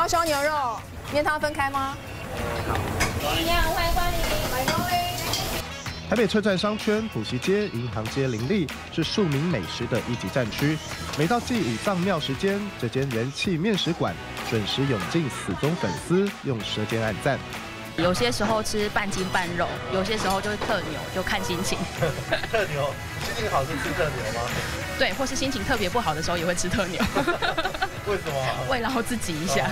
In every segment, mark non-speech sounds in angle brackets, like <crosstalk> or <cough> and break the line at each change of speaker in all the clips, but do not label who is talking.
高烧牛肉面汤分开吗？好，你好，欢迎光临，欢迎光临。
台北车站商圈、补习街、银行街林立，是庶民美食的一级战区。每到祭与葬庙时间，这间人气面食馆准时涌进死忠粉丝，用舌尖暗赞。
有些时候吃半斤半肉，有些时候就是特牛，就看心情。<laughs>
特牛，心情好是吃特牛吗？
对，或是心情特别不好的时候也会吃特牛。
为什么？
慰劳自己一下。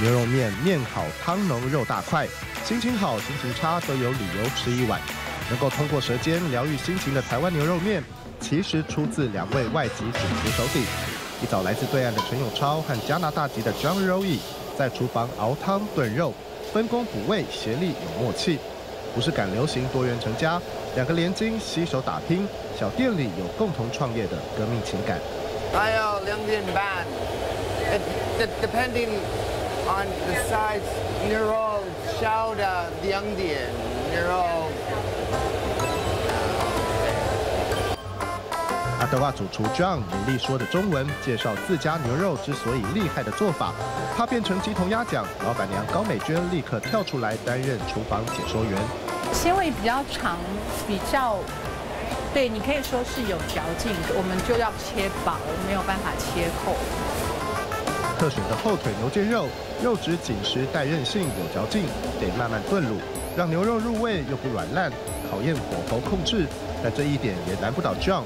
牛肉面面好汤浓肉大块，心情好心情差都有理由吃一碗。能够通过舌尖疗愈心情的台湾牛肉面，其实出自两位外籍主厨手底。一早来自对岸的陈永超和加拿大籍的 John Roy 在厨房熬汤炖肉，分工补味，协力有默契。不是赶流行多元成家，两个连金携手打拼，小店里有共同创业的革命情感。
还有两点半，depending on the size，牛肉小的两点，牛肉。
阿德瓦主厨 John 努力说着中文，介绍自家牛肉之所以厉害的做法。他变成鸡同鸭讲，老板娘高美娟立刻跳出来担任厨房解说员。
纤维比较长，比较对你可以说是有嚼劲，我们就要切薄，没有办法切厚。
特选的后腿牛腱肉，肉质紧实带韧性，有嚼劲，得慢慢炖卤，让牛肉入味又不软烂，考验火候控制。但这一点也难不倒 John。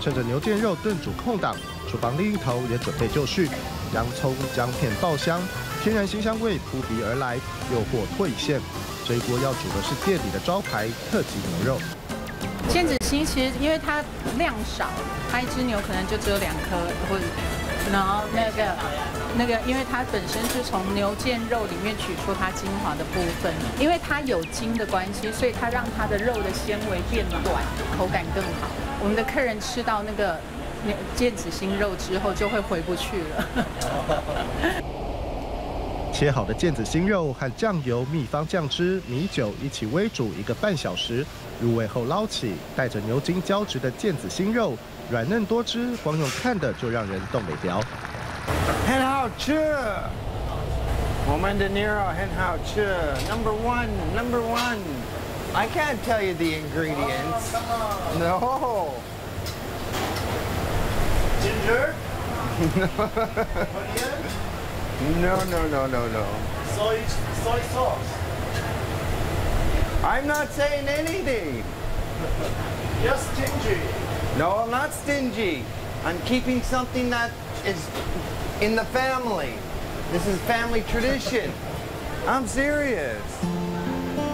趁着牛腱肉炖煮空档，厨房另一头也准备就绪，洋葱、姜片爆香，天然新香味扑鼻而来，诱惑退现。这一锅要煮的是店里的招牌特级牛肉。
腱子心其实因为它量少，它一只牛可能就只有两颗，或者然后那个那个，因为它本身是从牛腱肉里面取出它精华的部分，因为它有筋的关系，所以它让它的肉的纤维变短，口感更好。我们的客人吃到那个腱子心肉之后，就会回不去了。
切好的腱子心肉和酱油、秘方酱汁、米酒一起煨煮一个半小时，入味后捞起，带着牛筋胶质的腱子心肉，软嫩多汁，光用看的就让人动美条。
很好吃，我们的牛肉很好吃，Number one，Number one，I can't tell you the ingredients，No。Ginger。<laughs> No, no, no, no, no.
Soy, soy sauce.
I'm not saying anything. <laughs>
You're stingy.
No, I'm not stingy. I'm keeping something that is in the family. This is family tradition. <laughs> I'm serious.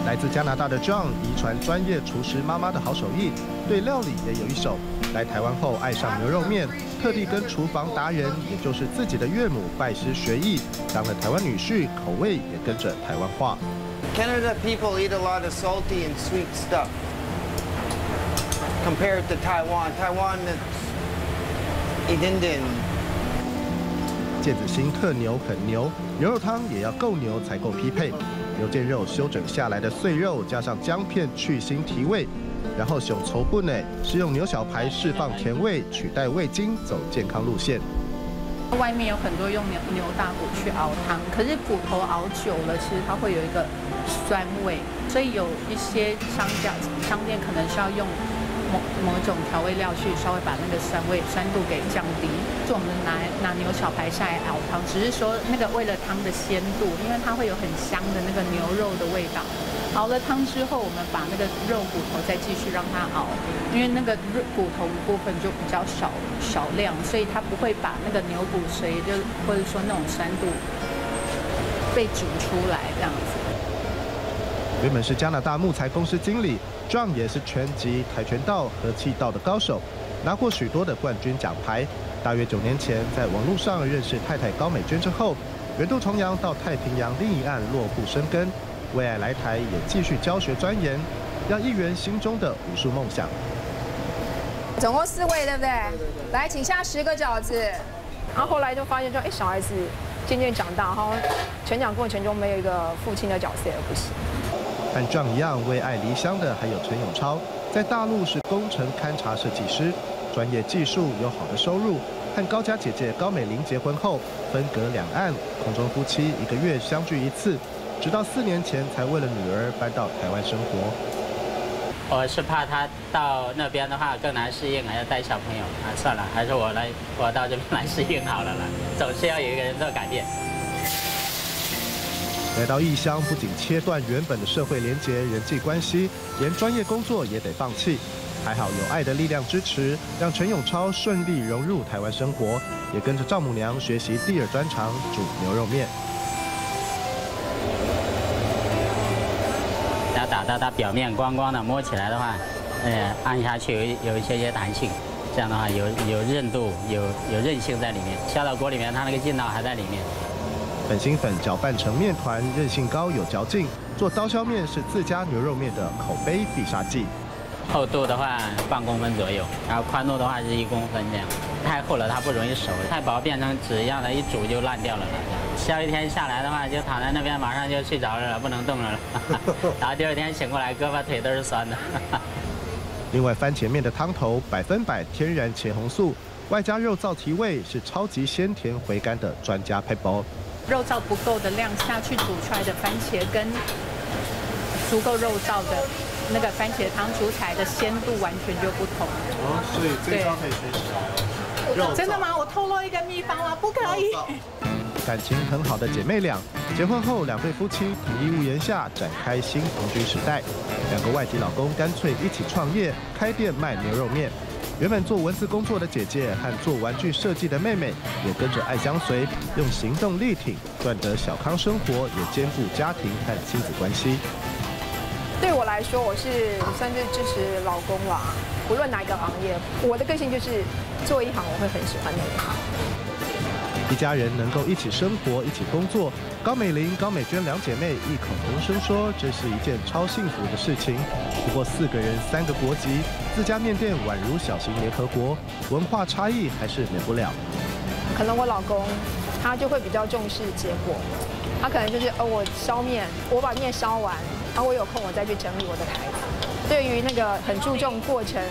来自加拿大的 John 遗传专业厨师妈妈的好手艺，对料理也有一手。 来台湾后爱上牛肉面，特地跟厨房达人，也就是自己的岳母拜师学艺，当了台湾女婿，口味也跟着台湾化。
Canada people eat a lot of salty and sweet stuff compared to Taiwan. Taiwan is Indian.
腱子心特牛很牛，牛肉汤也要够牛才够匹配。牛腱肉修整下来的碎肉，加上姜片去腥提味。然后熊稠不呢，是用牛小排释放甜味，取代味精，走健康路线。
外面有很多用牛牛大骨去熬汤，可是骨头熬久了，其实它会有一个酸味，所以有一些商家商店可能需要用。某某种调味料去稍微把那个酸味酸度给降低，就我们拿拿牛小排下来熬汤，只是说那个为了汤的鲜度，因为它会有很香的那个牛肉的味道。熬了汤之后，我们把那个肉骨头再继续让它熬，因为那个肉骨头的部分就比较少少量，所以它不会把那个牛骨髓就或者说那种酸度被煮出来这样子。
原本是加拿大木材公司经理。John 也是拳击、跆拳道和气道的高手，拿过许多的冠军奖牌。大约九年前，在网络上认识太太高美娟之后，远渡重洋到太平洋另一岸落户生根，为爱来台也继续教学钻研，让议员心中的武术梦想。
总共四位，对不对？来，请下十个饺子。
然后后来就发现，说，哎，小孩子渐渐长大，哈，成长过程中没有一个父亲的角色也不行。
和 John 一样为爱离乡的还有陈永超，在大陆是工程勘察设计师，专业技术有好的收入，和高家姐姐高美玲结婚后，分隔两岸，空中夫妻一个月相聚一次，直到四年前才为了女儿搬到台湾生活。
我是怕他到那边的话更难适应，还要带小朋友啊，算了，还是我来，我到这边来适应好了啦。总是要有一个人做改变。
来到异乡，不仅切断原本的社会连结、人际关系，连专业工作也得放弃。还好有爱的力量支持，让陈永超顺利融入台湾生活，也跟着丈母娘学习第二专长煮牛肉面。
要打到它表面光光的，摸起来的话，呃，按下去有有一些些弹性，这样的话有有韧度，有有韧性在里面。下到锅里面，它那个劲道还在里面。
粉心粉搅拌成面团，韧性高，有嚼劲。做刀削面是自家牛肉面的口碑必杀技。
厚度的话半公分左右，然后宽度的话是一公分这样。太厚了它不容易熟，太薄变成纸一样的，一煮就烂掉了。削一天下来的话，就躺在那边马上就睡着了，不能动了。<laughs> 然后第二天醒过来，胳膊腿都是酸的。<laughs>
另外，番茄面的汤头百分百天然茄红素，外加肉燥提味，是超级鲜甜回甘的专家配包。
肉燥不够的量下去煮出来的番茄，跟足够肉燥的那个番茄汤煮起来的鲜度完全就不同。
哦，所以这招可以学起来。肉
真的吗？我透露一个秘方吗？不可以。
感情很好的姐妹俩，结婚后两对夫妻统一屋檐下展开新同居时代。两个外籍老公干脆一起创业，开店卖牛肉面。原本做文字工作的姐姐和做玩具设计的妹妹也跟着爱相随，用行动力挺，赚得小康生活，也兼顾家庭和亲子关系。
对我来说，我是算是支持老公啦。不论哪一个行业，我的个性就是做一行我会很喜欢那一行。
一家人能够一起生活、一起工作，高美玲、高美娟两姐妹异口同声说，这是一件超幸福的事情。不过四个人、三个国籍，自家面店宛如小型联合国，文化差异还是免不了。
可能我老公他就会比较重视结果，他可能就是呃我烧面，我把面烧完，然后我有空我再去整理我的台。对于那个很注重过程、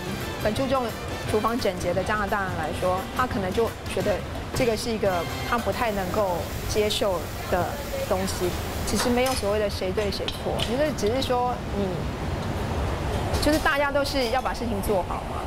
很注重厨房整洁的加拿大人来说，他可能就觉得。这个是一个他不太能够接受的东西。其实没有所谓的谁对谁错，就是只是说你，就是大家都是要把事情做好嘛。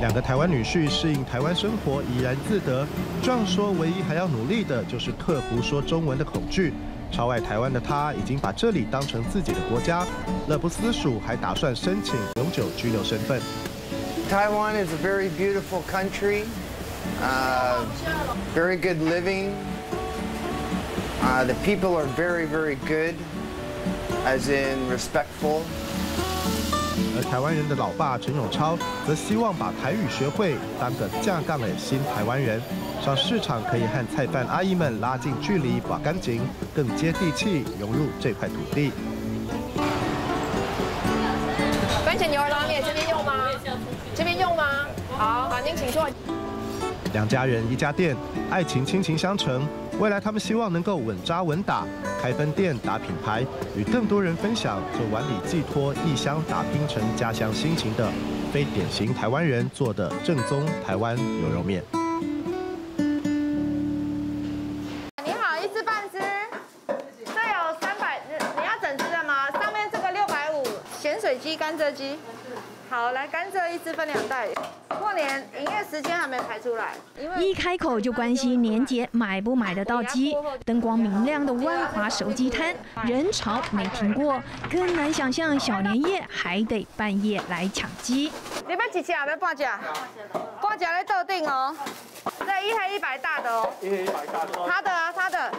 两个台湾女婿适应台湾生活怡然自得，这样说唯一还要努力的就是克服说中文的恐惧。超爱台湾的他已经把这里当成自己的国家，乐不思蜀，还打算申请永久居留身份。
Taiwan is a very beautiful country. Uh, very good living. Uh, the people are very, very good, as in respectful.
而台湾人的老爸陈永超则希望把台语学会，当个架杠的新台湾人，上市场可以和菜贩阿姨们拉近距离，把干净，更接地气，融入这块土地。
番茄牛肉拉面这边用吗？这边用吗？好，好，您请坐。
两家人一家店，爱情亲情相承。未来他们希望能够稳扎稳打，开分店打品牌，与更多人分享这碗里寄托异乡打拼成家乡心情的非典型台湾人做的正宗台湾牛肉面。
你好，一只半只，这有三百，你要整只的吗？上面这个六百五，咸水鸡、甘蔗鸡。好，来甘蔗一只分两袋。过年营业时间还没排出来，
一开口就关心年节买不买得到鸡。灯光明亮的万华熟鸡摊，人潮没停过，更难想象小年夜还得半夜来抢鸡。
你们几只啊？要半只？半只在特定哦。这一黑一白大的哦。一黑一白大的。他的啊，他的。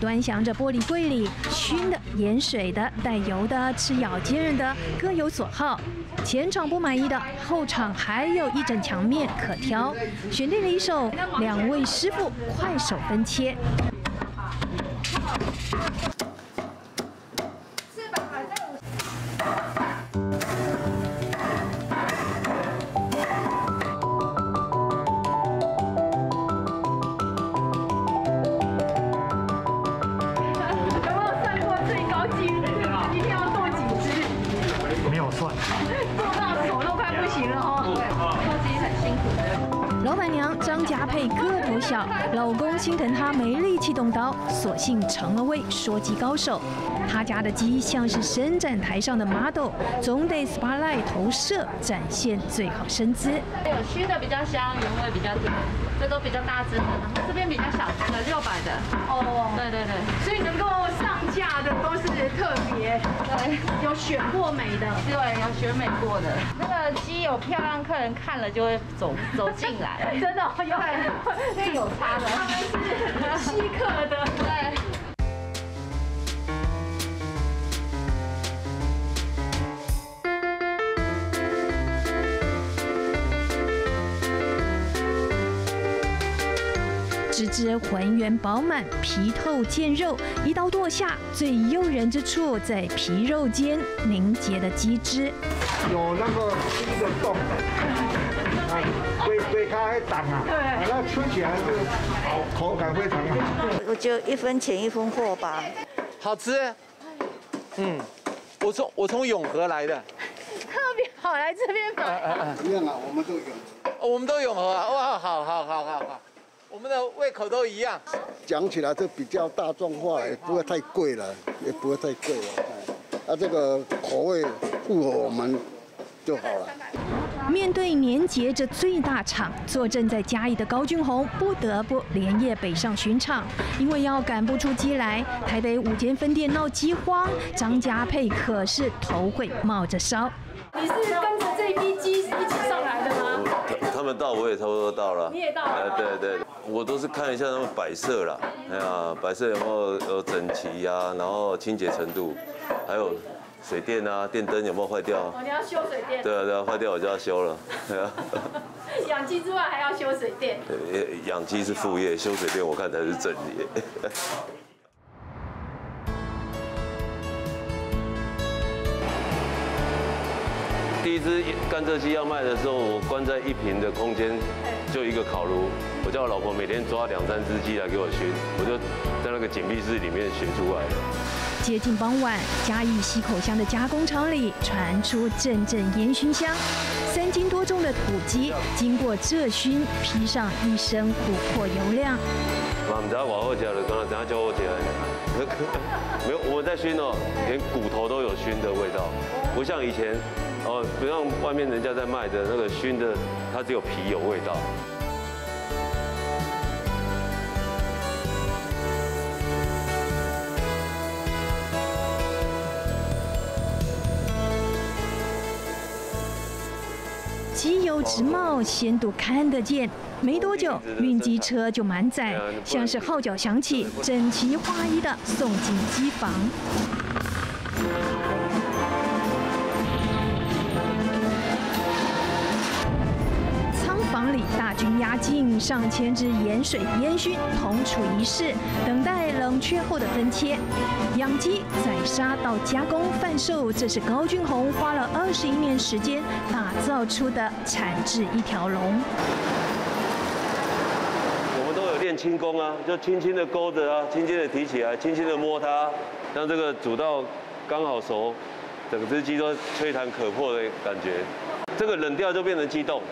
端详着玻璃柜里熏的、盐水的、带油的、吃咬坚韧的，各有所好。前场不满意的，后场还有一整墙面可挑。选定了一手，两位师傅快手分切。小，老公心疼她没力气动刀，索性成了位说鸡高手。他家的鸡像是伸展台上的 model，总得 spotlight 投射，展现最好身姿。
有熏的比较香，原味比较甜，这都比较大只的，然后这边比较小只的，六百的。哦，对对对，
所以能够 <laughs> 上架的都是特别，
对，
有选过美的，
对，有选美过的。那个鸡有漂亮客人看了就会走走进来，<laughs>
真的有，
有差的，
他们是稀客的，
对。
汁汁浑圆饱满，皮透见肉，一刀剁下，最诱人之处在皮肉间凝结的鸡汁。
有那个鸡的洞，啊，龟龟壳还长啊，对，那吃起来是好，口感非常好。
我就一分钱一分货吧。
好吃，嗯，我从我从永和来的，
特别好来这边买。
一样啊，我们都永
和，我们都永和啊，哇，好好好好好。我们的胃口都一样，
讲起来就比较大众化，也不会太贵了，也不会太贵了。啊，这个口味符合我们就好了。
面对年节这最大场，坐镇在嘉义的高俊宏不得不连夜北上巡场，因为要赶不出鸡来，台北五间分店闹饥荒，张家佩可是头会冒着烧。
你是跟着这批鸡一起上来的吗？
他们到我也差不多到了。
你也到了？
对对。我都是看一下他们摆设啦，哎呀，摆设有没有有整齐呀，然后清洁程度，还有水电啊，电灯有没有坏掉？
哦，你要修水电？
对啊对啊，坏掉我就要修了，对啊。<laughs>
养鸡之外还要修水电？
对，养鸡是副业，修水电我看才是正业。第一只甘蔗鸡要卖的时候，我关在一平的空间，就一个烤炉，我叫我老婆每天抓两三只鸡来给我熏，我就在那个紧闭室里面熏出来的。
接近傍晚，嘉义溪口乡的加工厂里传出阵阵烟熏香，三斤多重的土鸡经过这熏，披上一身琥珀油亮。
我们知道我好吃了，刚刚等下叫我起来。没有，我在熏哦，连骨头都有熏的味道，不像以前。哦，不像外面人家在卖的那个熏的，它只有皮有味道。
机油直冒，鲜度看得见。没多久，运机车就满载，像是号角响起，整齐划一的送进机房。军压境，上千只盐水烟熏，同处一室，等待冷却后的分切。养鸡、宰杀到加工贩售，这是高俊宏花了二十一年时间打造出的产制一条龙。
我们都有练轻功啊，就轻轻的勾着啊，轻轻的提起来，轻轻的摸它，让这个煮到刚好熟，整只鸡都吹弹可破的感觉。这个冷掉就变成鸡冻。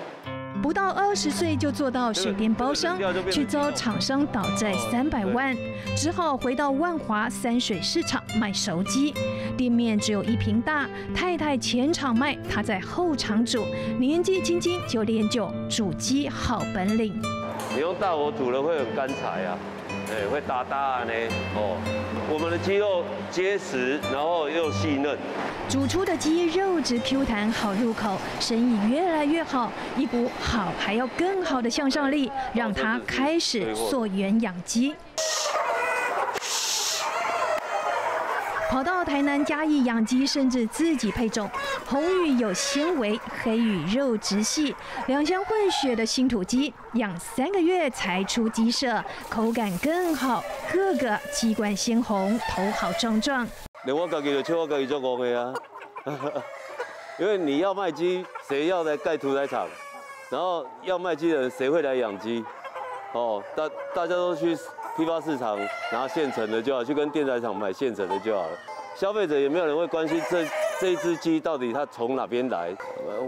不到二十岁就做到水电包商，却遭厂商倒债三百万，只好回到万华三水市场卖熟鸡。店面只有一平大，太太前场卖，他在后场煮。年纪轻轻就练就煮鸡好本领。
你用大火煮了会很干柴啊。哎，会打大呢哦。我们的鸡肉结实，然后又细嫩。
煮出的鸡肉质 Q 弹，好入口，生意越来越好，一股好还要更好的向上力，让他开始溯源养鸡。跑到台南嘉义养鸡，甚至自己配种。红羽有纤维，黑羽肉质细，两相混血的新土鸡，养三个月才出鸡舍，口感更好，个个鸡冠鲜红，头好壮壮。
连我自己就笑我自己做公的啊，<laughs> 因为你要卖鸡，谁要来盖屠宰场？然后要卖鸡的人，谁会来养鸡？哦，大大家都去。批发市场拿现成的就好，去跟电材厂买现成的就好了。消费者也没有人会关心这这一只鸡到底它从哪边来。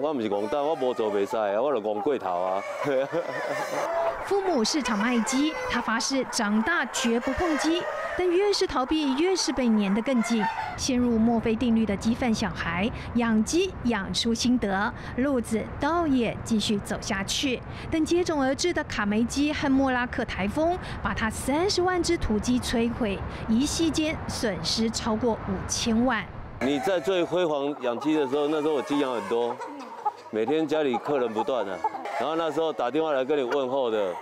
我不是公蛋，我无做袂使啊，我就公贵头啊。
父母市场卖鸡，他发誓长大绝不碰鸡。但越是逃避，越是被粘得更紧。陷入墨菲定律的鸡贩小孩，养鸡养出心得，路子倒也继续走下去。但接踵而至的卡梅基和莫拉克台风，把他三十万只土鸡摧毁，一夕间损失超过五千万。
你在最辉煌养鸡的时候，那时候我鸡养很多，每天家里客人不断啊。然后那时候打电话来跟你问候的，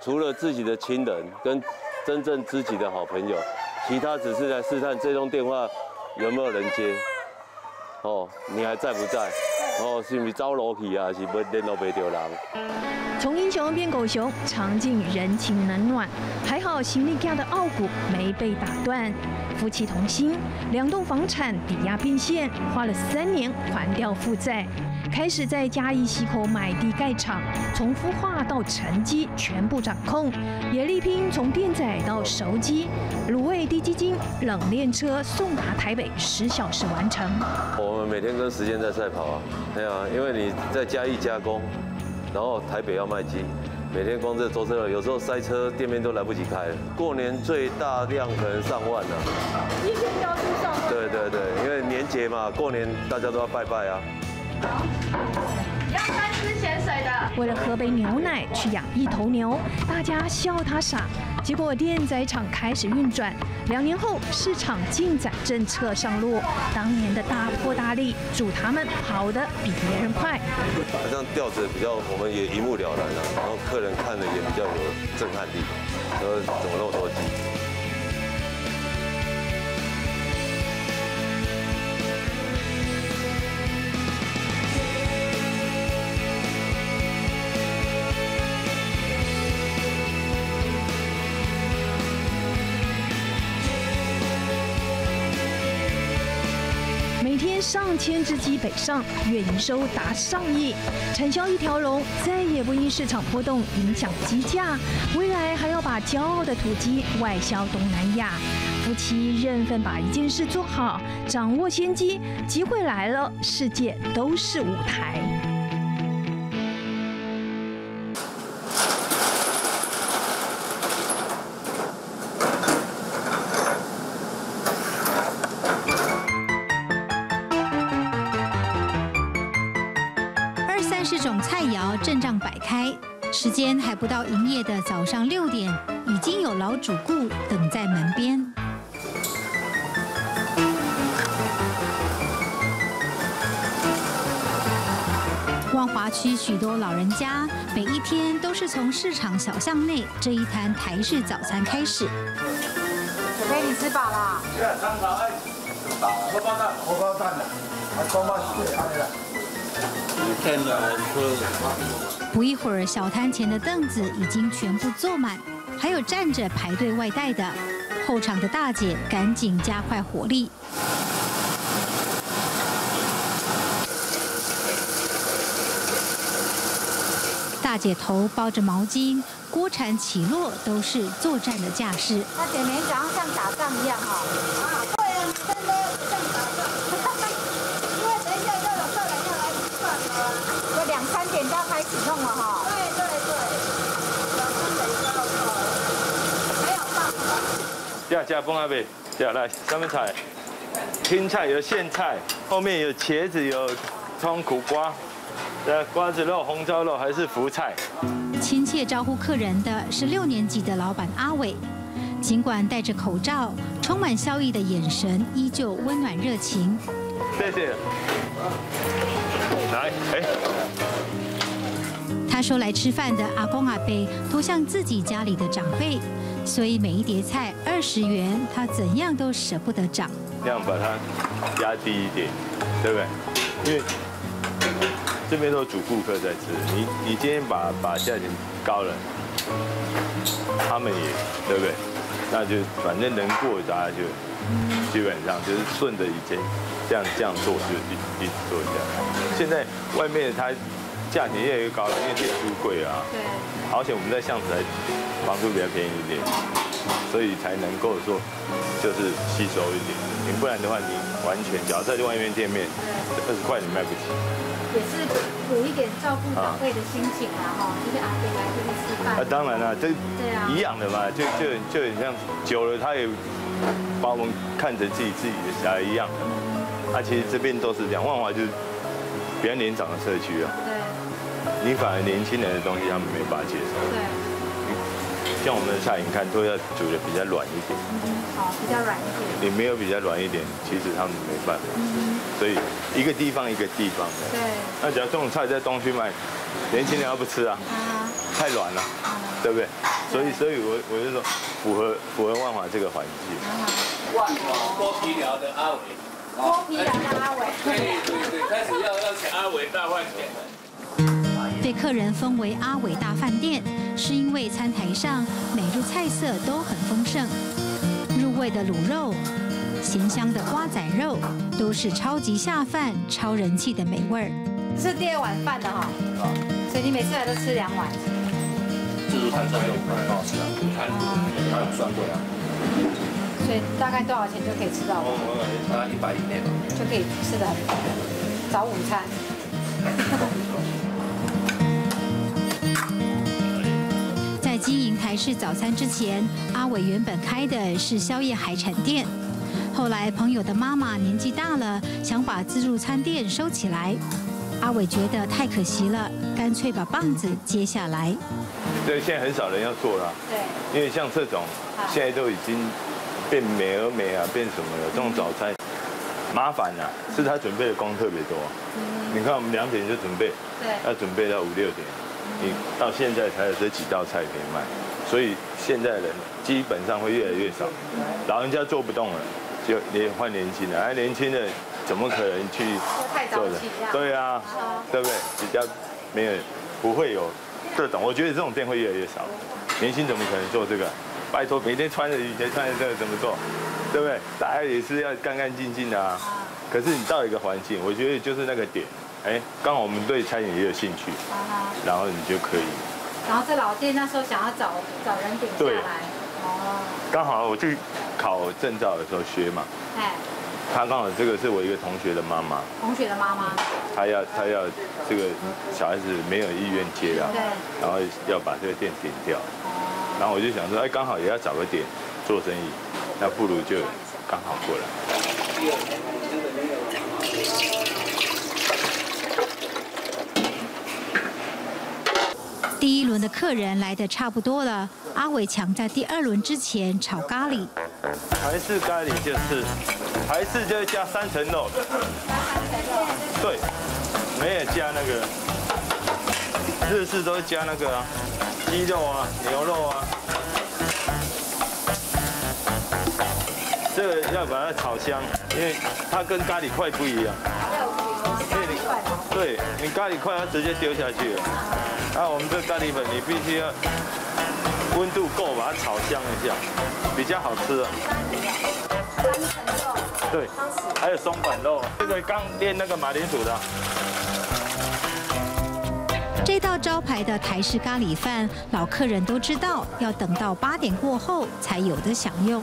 除了自己的亲人跟。真正知己的好朋友，其他只是来试探这通电话有没有人接。哦，你还在不在？哦，是不是招楼梯啊？是不联络不到人？
从英雄变狗熊，尝尽人情冷暖，还好行李架的傲骨没被打断。夫妻同心，两栋房产抵押变现，花了三年还掉负债。开始在嘉义溪口买地盖厂，从孵化到成鸡全部掌控，也力拼从电仔到熟鸡，卤味低基金冷链车送达台北十小时完成。
我们每天跟时间在赛跑啊，对啊，因为你在嘉义加工，然后台北要卖鸡，每天光这舟车有时候塞车，店面都来不及开。过年最大量可能上万啊，
一天就要上万。
对对对，因为年节嘛，过年大家都要拜拜啊。
为了喝杯牛奶去养一头牛，大家笑他傻。结果电宰场开始运转，两年后市场进展政策上路，当年的大破大立，助他们跑得比别人快。
好像吊着比较，我们也一目了然了，然后客人看的也比较有震撼力。说怎么那么多鸡？
上千只鸡北上，月营收达上亿，产销一条龙，再也不因市场波动影响鸡价。未来还要把骄傲的土鸡外销东南亚。夫妻认份把一件事做好，掌握先机，机会来了，世界都是舞台。
时间还不到营业的早上六点，已经有老主顾等在门边。万华区许多老人家，每一天都是从市场小巷内这一摊台式早餐开始。
小飞，你吃饱了？吃饱了，
荷包蛋，荷包蛋的，还装包水，安尼啦。
不一会儿，小摊前的凳子已经全部坐满，还有站着排队外带的。后场的大姐赶紧加快火力。大姐头包着毛巾，锅铲起落都是作战的架势。
大姐每天早上像打仗一样哈。啊，对啊，真的像打仗。因为等一下又有客人要来吃饭了，有两三弄了哈。
加加崩阿贝，加来上面菜，青菜有苋菜，后面有茄子，有葱苦瓜，呃瓜子肉、红烧肉还是福菜。
亲切招呼客人的是六年级的老板阿伟，尽管戴着口罩，充满笑意的眼神依旧温暖热情。
谢谢。来，哎。
他说来吃饭的阿公阿伯都像自己家里的长辈。所以每一碟菜二十元，他怎样都舍不得涨。
这样把它压低一点，对不对？因为这边都是主顾客在吃，你你今天把把价钱高了，他们也对不对？那就反正能过大家就基本上就是顺着以前这样这样做就一一直做这样。现在外面他价钱越来越高了，因为店租贵啊。
对。
而且我们在巷子来。房租比较便宜一点，所以才能够说就是吸收一点。你不然的话，你完全假如在外面店面二十块你卖不起。
也是有一点照顾长辈的心情啦，哈，就是阿伯来这边吃饭。啊，
当然了，这一样的嘛，就就就很像久了，他也把我们看成自己自己的小孩一样。啊，其实这边都是这样，万华就是比较年长的社区啊。
对。
你反而年轻人的东西，他们没法接受。
对。
像我们的菜，你看都要煮的比较软一点。
好，比较软一点。
你没有比较软一点，其实他们没办法。嗯。所以一个地方一个地方的。
对。
那假如这种菜在东区卖，年轻人要不吃啊？啊。太软了，对不对？所以，所以我我就说，符合符合万华这个环境。
万华剥皮寮的阿伟。
剥皮寮的阿伟。
对对对，开始要要请阿伟大饭店。
被客人封为阿伟大饭店。是因为餐台上每日菜色都很丰盛，入味的卤肉、咸香的瓜仔肉，都是超级下饭、超人气的美味儿。
是第二碗饭的哈，所以你每次来都吃两碗。
自助餐专用，很好吃啊，自助餐它有算贵啊。
所以大概多少钱就可以吃到？
大概一百以内吧。
就可以吃的很早午餐。<laughs>
台式早餐之前，阿伟原本开的是宵夜海产店。后来朋友的妈妈年纪大了，想把自助餐店收起来。阿伟觉得太可惜了，干脆把棒子接下来。
对，现在很少人要做了。
对。
因为像这种，现在都已经变美而美啊，变什么了？这种早餐麻烦啊，是他准备的工特别多。你看我们两点就准备，
对，
要准备到五六点。你到现在才有这几道菜可以卖，所以现在人基本上会越来越少，老人家做不动了，就连换年轻的，而年轻的怎么可能去
做的？
对啊，对不对？比较没有不会有这种，我觉得这种店会越来越少。年轻怎么可能做这个？拜托，每天穿着以前穿着这个怎么做？对不对？大家也是要干干净净的啊。可是你到一个环境，我觉得就是那个点。哎，刚好我们对餐饮也有兴趣，然后你就可以。
然后在老店那时候想要找找人顶下来，
哦。刚好我去考证照的时候学嘛，哎，他刚好这个是我一个同学的妈妈。
同学的妈妈。
他要他要这个小孩子没有意愿接啊，
对。
然后要把这个店顶掉，然后我就想说，哎，刚好也要找个点做生意，那不如就刚好过来。
第一轮的客人来的差不多了，阿伟抢在第二轮之前炒咖喱。
台式咖喱就是，台式就是加三层肉。对，没有加那个，日式都是加那个啊，鸡肉啊，牛肉啊。这个要把它炒香，因为它跟咖喱块不一样。对你咖喱块要直接丢下去了，那我们这咖喱粉你必须要温度够，把它炒香一下，比较好吃啊。对，还有松板肉，这个刚练那个马铃薯的。
这道招牌的台式咖喱饭，老客人都知道，要等到八点过后才有的享用。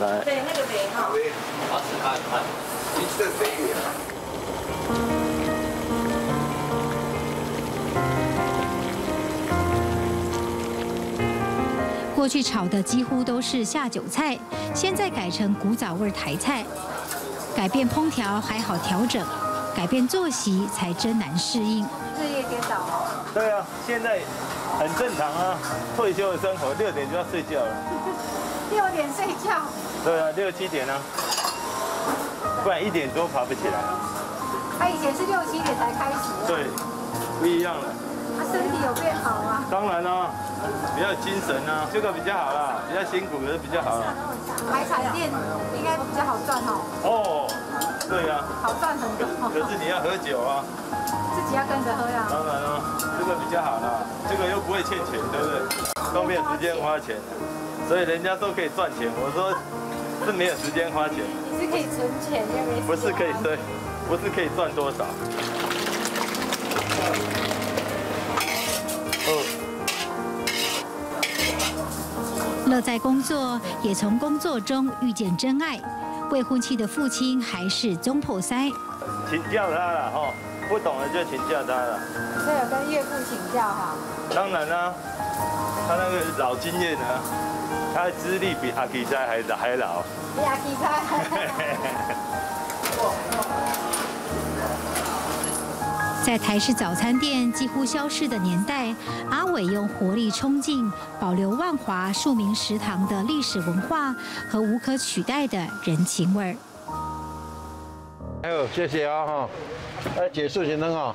来，
对，那个肥哈。好吃，好吃。你这肥鱼啊。
过去炒的几乎都是下酒菜，现在改成古早味台菜。改变烹调还好调整，改变作息才真难适应。
日夜颠倒。
对啊，现在很正常啊，退休的生活六点就要睡觉了。
六点睡觉。
对啊，六七点啊，不然一点多爬不起来。
他以前是六七点才开始。
对，不一样了。
他身体有变好啊？
当然啦，比较精神啊，这个比较好啦，比较辛苦可是比较好。
海产店应该比较好赚哦。
哦，对呀。
好赚很多。
可是你要喝酒啊。
自己要跟着喝呀。
当然了，这个比较好啦，这个又不会欠钱，对不对？都没有时间花钱。所以人家都可以赚钱，我说是没有时间花钱。
你是可以存钱，又没
不是可以对，不是可以赚多少。
乐在工作，也从工作中遇见真爱。未婚妻的父亲还是中破塞，
请教他了哈，不懂的就请教他了。
所以有跟岳父请教哈？
当然啦，他那个老经验呢，他的资历比阿基塞还还老。
比阿基塞。
在台式早餐店几乎消失的年代，阿伟用活力冲劲，保留万华庶民食堂的历史文化和无可取代的人情味儿。
哎呦，谢谢啊哈！哎，结束先生哈。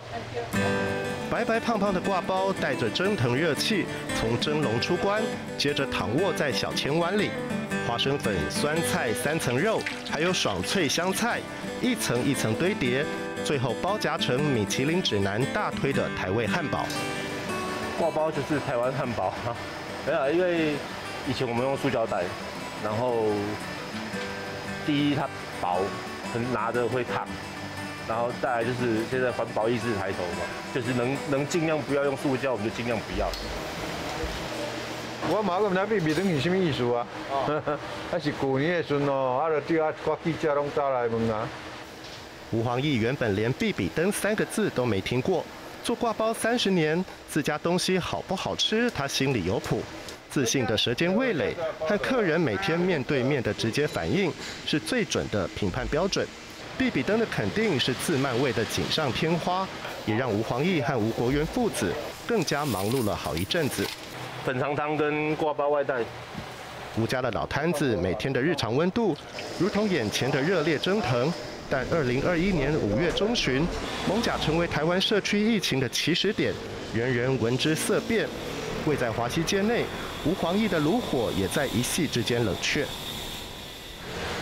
白白胖胖的挂包带着蒸腾热气从蒸笼出关，接着躺卧在小钱碗里，花生粉、酸菜、三层肉，还有爽脆香菜，一层一层堆叠。最后包夹成米其林指南大推的台味汉堡，
挂包就是台湾汉堡啊。没有，因为以前我们用塑胶袋，然后第一它薄，很拿着会烫，然后再来就是现在环保意识抬头嘛，就是能能尽量不要用塑胶，我们就尽量不要。
我马个那边未等是什么意思啊？<laughs> 那是旧年的时哦，啊，就对啊，国记者拢走来问啊。
吴黄义原本连“必比登”三个字都没听过，做挂包三十年，自家东西好不好吃，他心里有谱。自信的舌尖味蕾和客人每天面对面的直接反应，是最准的评判标准。必比登的肯定是自漫味的锦上添花，也让吴黄义和吴国元父子更加忙碌了好一阵子。
粉肠汤跟挂包外带，
吴家的老摊子每天的日常温度，如同眼前的热烈蒸腾。但二零二一年五月中旬，蒙甲成为台湾社区疫情的起始点，人人闻之色变。位在华西街内，吴黄义的炉火也在一夕之间冷却。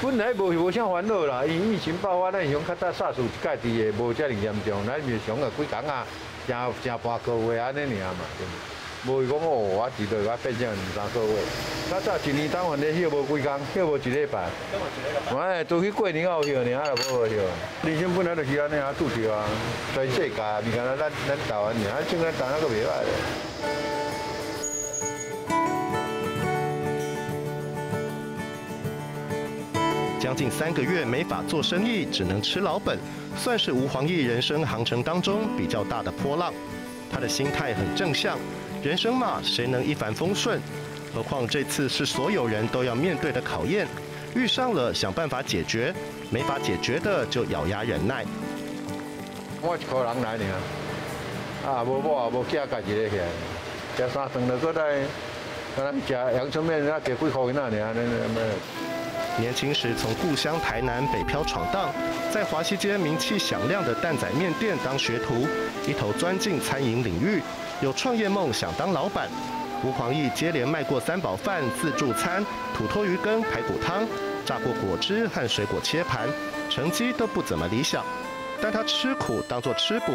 本来无无啥烦恼啦，因疫情爆发，咱乡较早煞数一届的，无遮尔严重，咱咪想个几工啊，正正半个月安尼尔嘛。无讲哦，我一个我变成两三个月。较早一年当完咧休无几工，休无一礼拜。哎，都去过年后休，尔也无好休。人生本来就是安尼啊，拄着啊，全世界咪干咱咱台湾尔，种咱台湾个袂歹咧。
将近三个月没法做生意，只能吃老本，算是吴黄义人生航程当中比较大的波浪。他的心态很正向。人生嘛，谁能一帆风顺？何况这次是所有人都要面对的考验，遇上了想办法解决，没法解决的就咬牙忍耐。
我一个人来呢，啊，无某无囝，家己咧起来，食三顿就过来，可能食阳春面，啊，给几块银仔尔，安尼
年轻时从故乡台南北漂闯荡，在华西街名气响亮的蛋仔面店当学徒，一头钻进餐饮领域。有创业梦，想当老板。吴黄义接连卖过三宝饭、自助餐、土托鱼羹、排骨汤，炸过果汁和水果切盘，成绩都不怎么理想。但他吃苦当作吃补，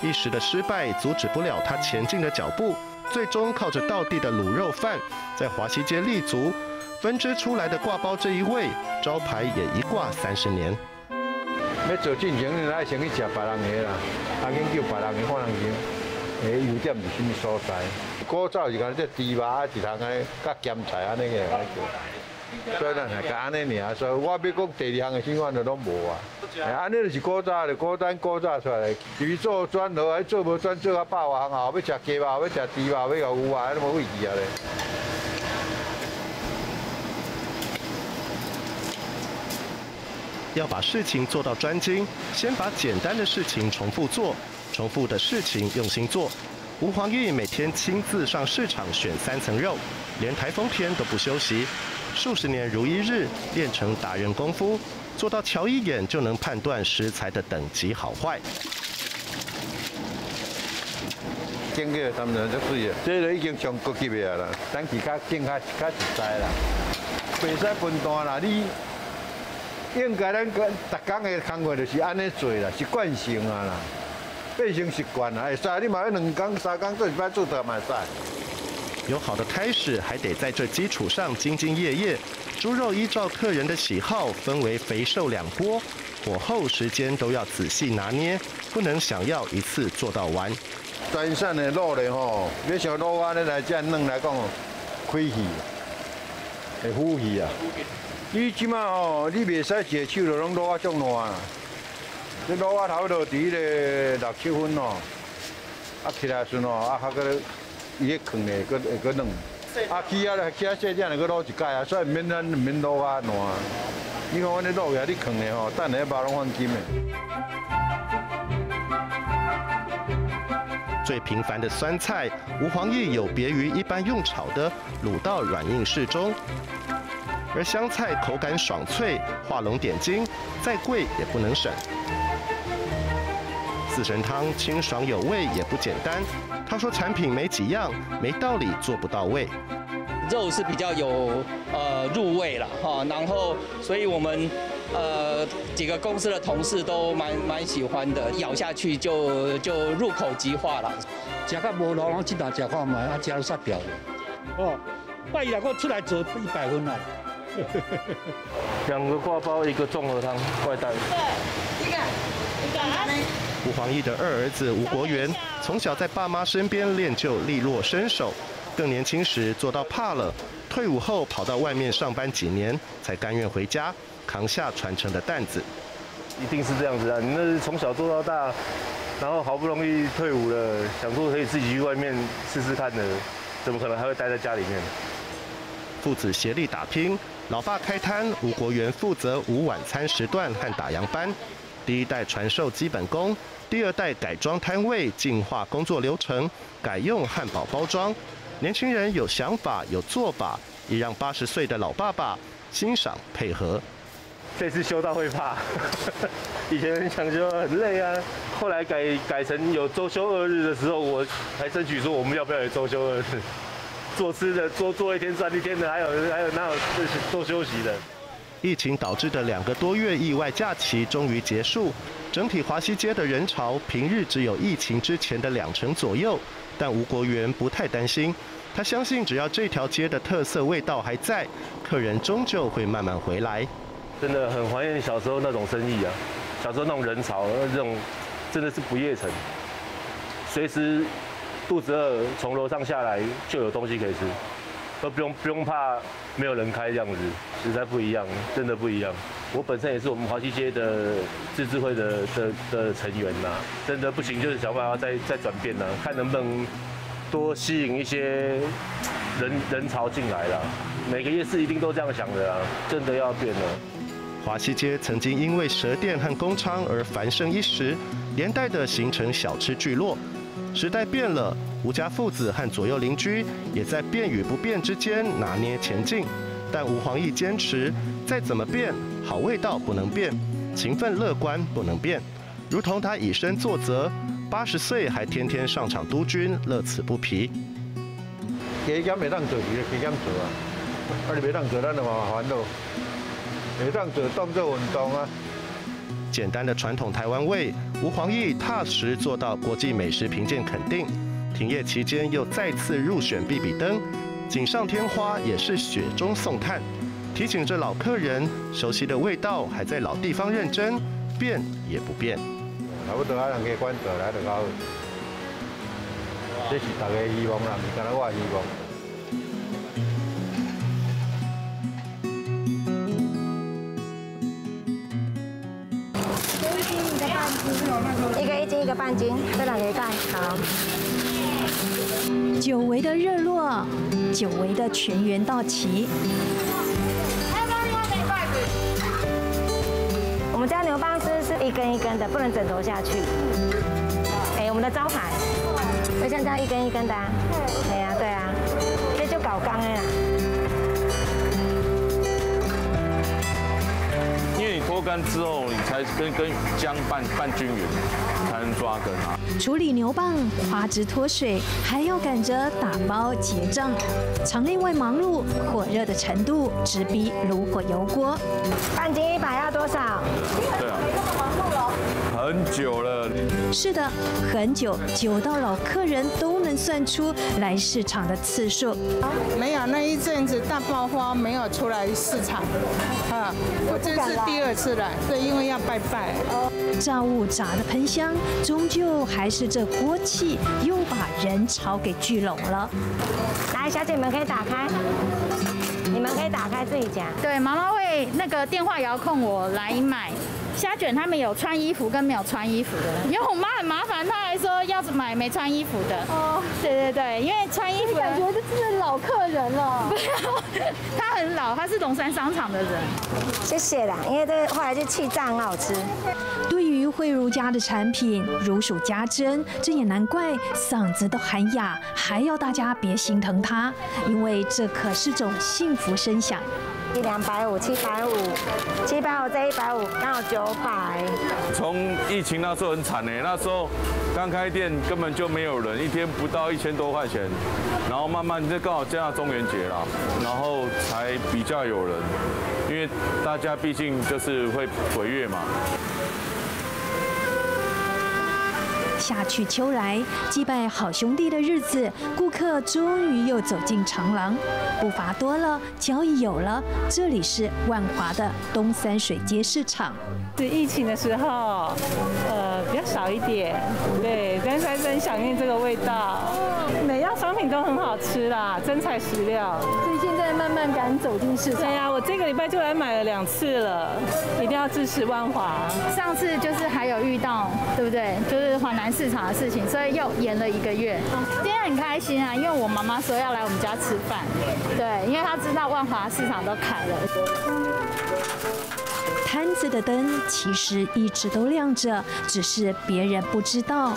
一时的失败阻止不了他前进的脚步。最终靠着道地的卤肉饭，在华西街立足。分支出来的挂包这一位，招牌也一挂三十年。
要做进前，你来先去吃别人的啦，啊，研究别人的可能性。诶，优点是什么所在？古早是讲这猪肉啊，一通安尼甲咸菜安尼个来做，所以咱系甲安尼尔。所以我要讲第二项的新闻就拢无啊。安尼就是古早的，古早古早出来，鱼做砖头，还做无砖做啊百外行啊！要食鸡肉，要食猪肉，要有牛啊，安尼无位置啊咧。
要把事情做到专精，先把简单的事情重复做。重复的事情用心做，吴黄义每天亲自上市场选三层肉，连台风天都不休息，数十年如一日练成达人功夫，做到瞧一眼就能判断食材的等级好坏。
经过他们就水啊，这个已经上高级的啦，等其他更加较实在啦，袂使分担啦，你应该咱个逐工的工作就是安尼做啦，是惯性啊啦。变成习惯啦，哎，晒你买两缸、三缸做一摆做得蛮晒。
有好的开始，还得在这基础上兢兢业业。猪肉依照客人的喜好，分为肥瘦两锅，火候时间都要仔细拿捏，不能想要一次做到完。
山上的肉咧吼，要像卤安尼来这样弄来讲，亏气，会呼气啊。你即马吼，你袂使一个手就拢卤啊足烂啦。这卤啊头就伫咧六七分哦，啊起来时吼，啊还个伊咧坑咧，个会个嫩。啊起啊咧，起啊细点，个卤一盖啊，所以免咱免卤啊烂。你看我咧卤下你坑咧吼，等下肉拢放金的。
最平凡的酸菜，吴黄义有别于一般用炒的，卤到软硬适中。而香菜口感爽脆，画龙点睛，再贵也不能省。四神汤清爽有味，也不简单。他说产品没几样，没道理做不到位。
肉是比较有呃入味了哈，然后所以我们呃几个公司的同事都蛮蛮喜欢的，咬下去就就入口即化了。
食到无老，然后今打食看嘛，啊食都煞掉了。哦，拜一来我出来做一百分了。<laughs>
两个挂包，一个综合汤，怪蛋。
对，一个，一个啊。
吴黄义的二儿子吴国元，从小在爸妈身边练就利落身手，更年轻时做到怕了，退伍后跑到外面上班几年，才甘愿回家扛下传承的担子。
一定是这样子啊！你那是从小做到大，然后好不容易退伍了，想说可以自己去外面试试看的，怎么可能还会待在家里面？
父子协力打拼。老爸开摊，吴国元负责午晚餐时段和打烊班。第一代传授基本功，第二代改装摊位，进化工作流程，改用汉堡包装。年轻人有想法，有做法，也让八十岁的老爸爸欣赏配合。
这次修到会怕，以前很想修很累啊，后来改改成有周休二日的时候，我还争取说我们要不要有周休二日。做吃的多做一天算一天的，还有还有哪有多休息的？
疫情导致的两个多月意外假期终于结束，整体华西街的人潮平日只有疫情之前的两成左右，但吴国元不太担心，他相信只要这条街的特色味道还在，客人终究会慢慢回来。
真的很怀念小时候那种生意啊，小时候那种人潮，那种真的是不夜城，随时。肚子饿，从楼上下来就有东西可以吃，都不用不用怕没有人开这样子，实在不一样，真的不一样。我本身也是我们华西街的自治会的的的成员呐，真的不行，就是想办法再再转变呐，看能不能多吸引一些人人潮进来了。每个夜市一定都这样想的啊，真的要变了。
华西街曾经因为蛇店和工厂而繁盛一时，连带的形成小吃聚落。时代变了，吴家父子和左右邻居也在变与不变之间拿捏前进。但吴黄义坚持，再怎么变，好味道不能变，勤奋乐观不能变。如同他以身作则，八十岁还天天上场督军，乐此不疲。
加减没当做，就加减做啊！啊，你没当做，咱就麻烦咯。没当做，当做运动啊。
简单的传统台湾味，吴黄义踏实做到国际美食评鉴肯定。停业期间又再次入选必比登，锦上添花也是雪中送炭，提醒着老客人，熟悉的味道还在老地方认真，变也不变。
差不多啊，人家关注来就好，这是大家希望啦，唔干那我希望。
一个一斤，一个半斤，这两个一袋。好。
久违的热络，久违的全员到齐。
我们家牛蒡丝是一根一根的，不能整头下去。哎，我们的招牌，就像这样一根一根的。啊对。哎呀，对啊，这就搞钢的啦。
脱干之后，你才跟跟姜拌拌均匀，才能抓根啊。
处理牛蒡，花枝脱水，还要赶着打包结账，场内外忙碌，火热的程度直逼炉火油锅。
半斤一百要多少？
对啊。很久了，
是的，很久，久到老客人都能算出来市场的次数。
没有那一阵子大爆发，没有出来市场，啊，我这是第二次了，对，因为要拜拜。
炸物炸得喷香，终究还是这锅气又把人潮给聚拢了。
来，小姐们可以打开，你们可以打开自己夹。
对，妈妈会那个电话遥控我来买。虾卷他们有穿衣服跟没有穿衣服的，因为我妈很麻烦，她还说要买没穿衣服的。哦，对对对，因为穿衣服
感觉这是老客人了。
不要，他很老，他是龙山商场的人。
谢谢啦，因为这后来就气炸很好吃。
对于惠如家的产品如数家珍，这也难怪嗓子都喊哑，还要大家别心疼他，因为这可是种幸福声响。
一两百五，七百五，七百五再一百五，刚好九百。
从疫情那时候很惨呢，那时候刚开店根本就没有人，一天不到一千多块钱，然后慢慢就刚好加上中元节了，然后才比较有人，因为大家毕竟就是会鬼月嘛。
夏去秋来，祭拜好兄弟的日子，顾客终于又走进长廊，步伐多了，交易有了。这里是万华的东山水街市场。
是疫情的时候，呃，比较少一点，对，但是还是很想念这个味道。每样商品都很好吃啦，真材实料。
慢慢敢走进市场。
对呀，我这个礼拜就来买了两次了，一定要支持万华。
上次就是还有遇到，对不对？就是华南市场的事情，所以又延了一个月。今天很开心啊，因为我妈妈说要来我们家吃饭，对，因为她知道万华市场都开了。
摊子的灯其实一直都亮着，只是别人不知道。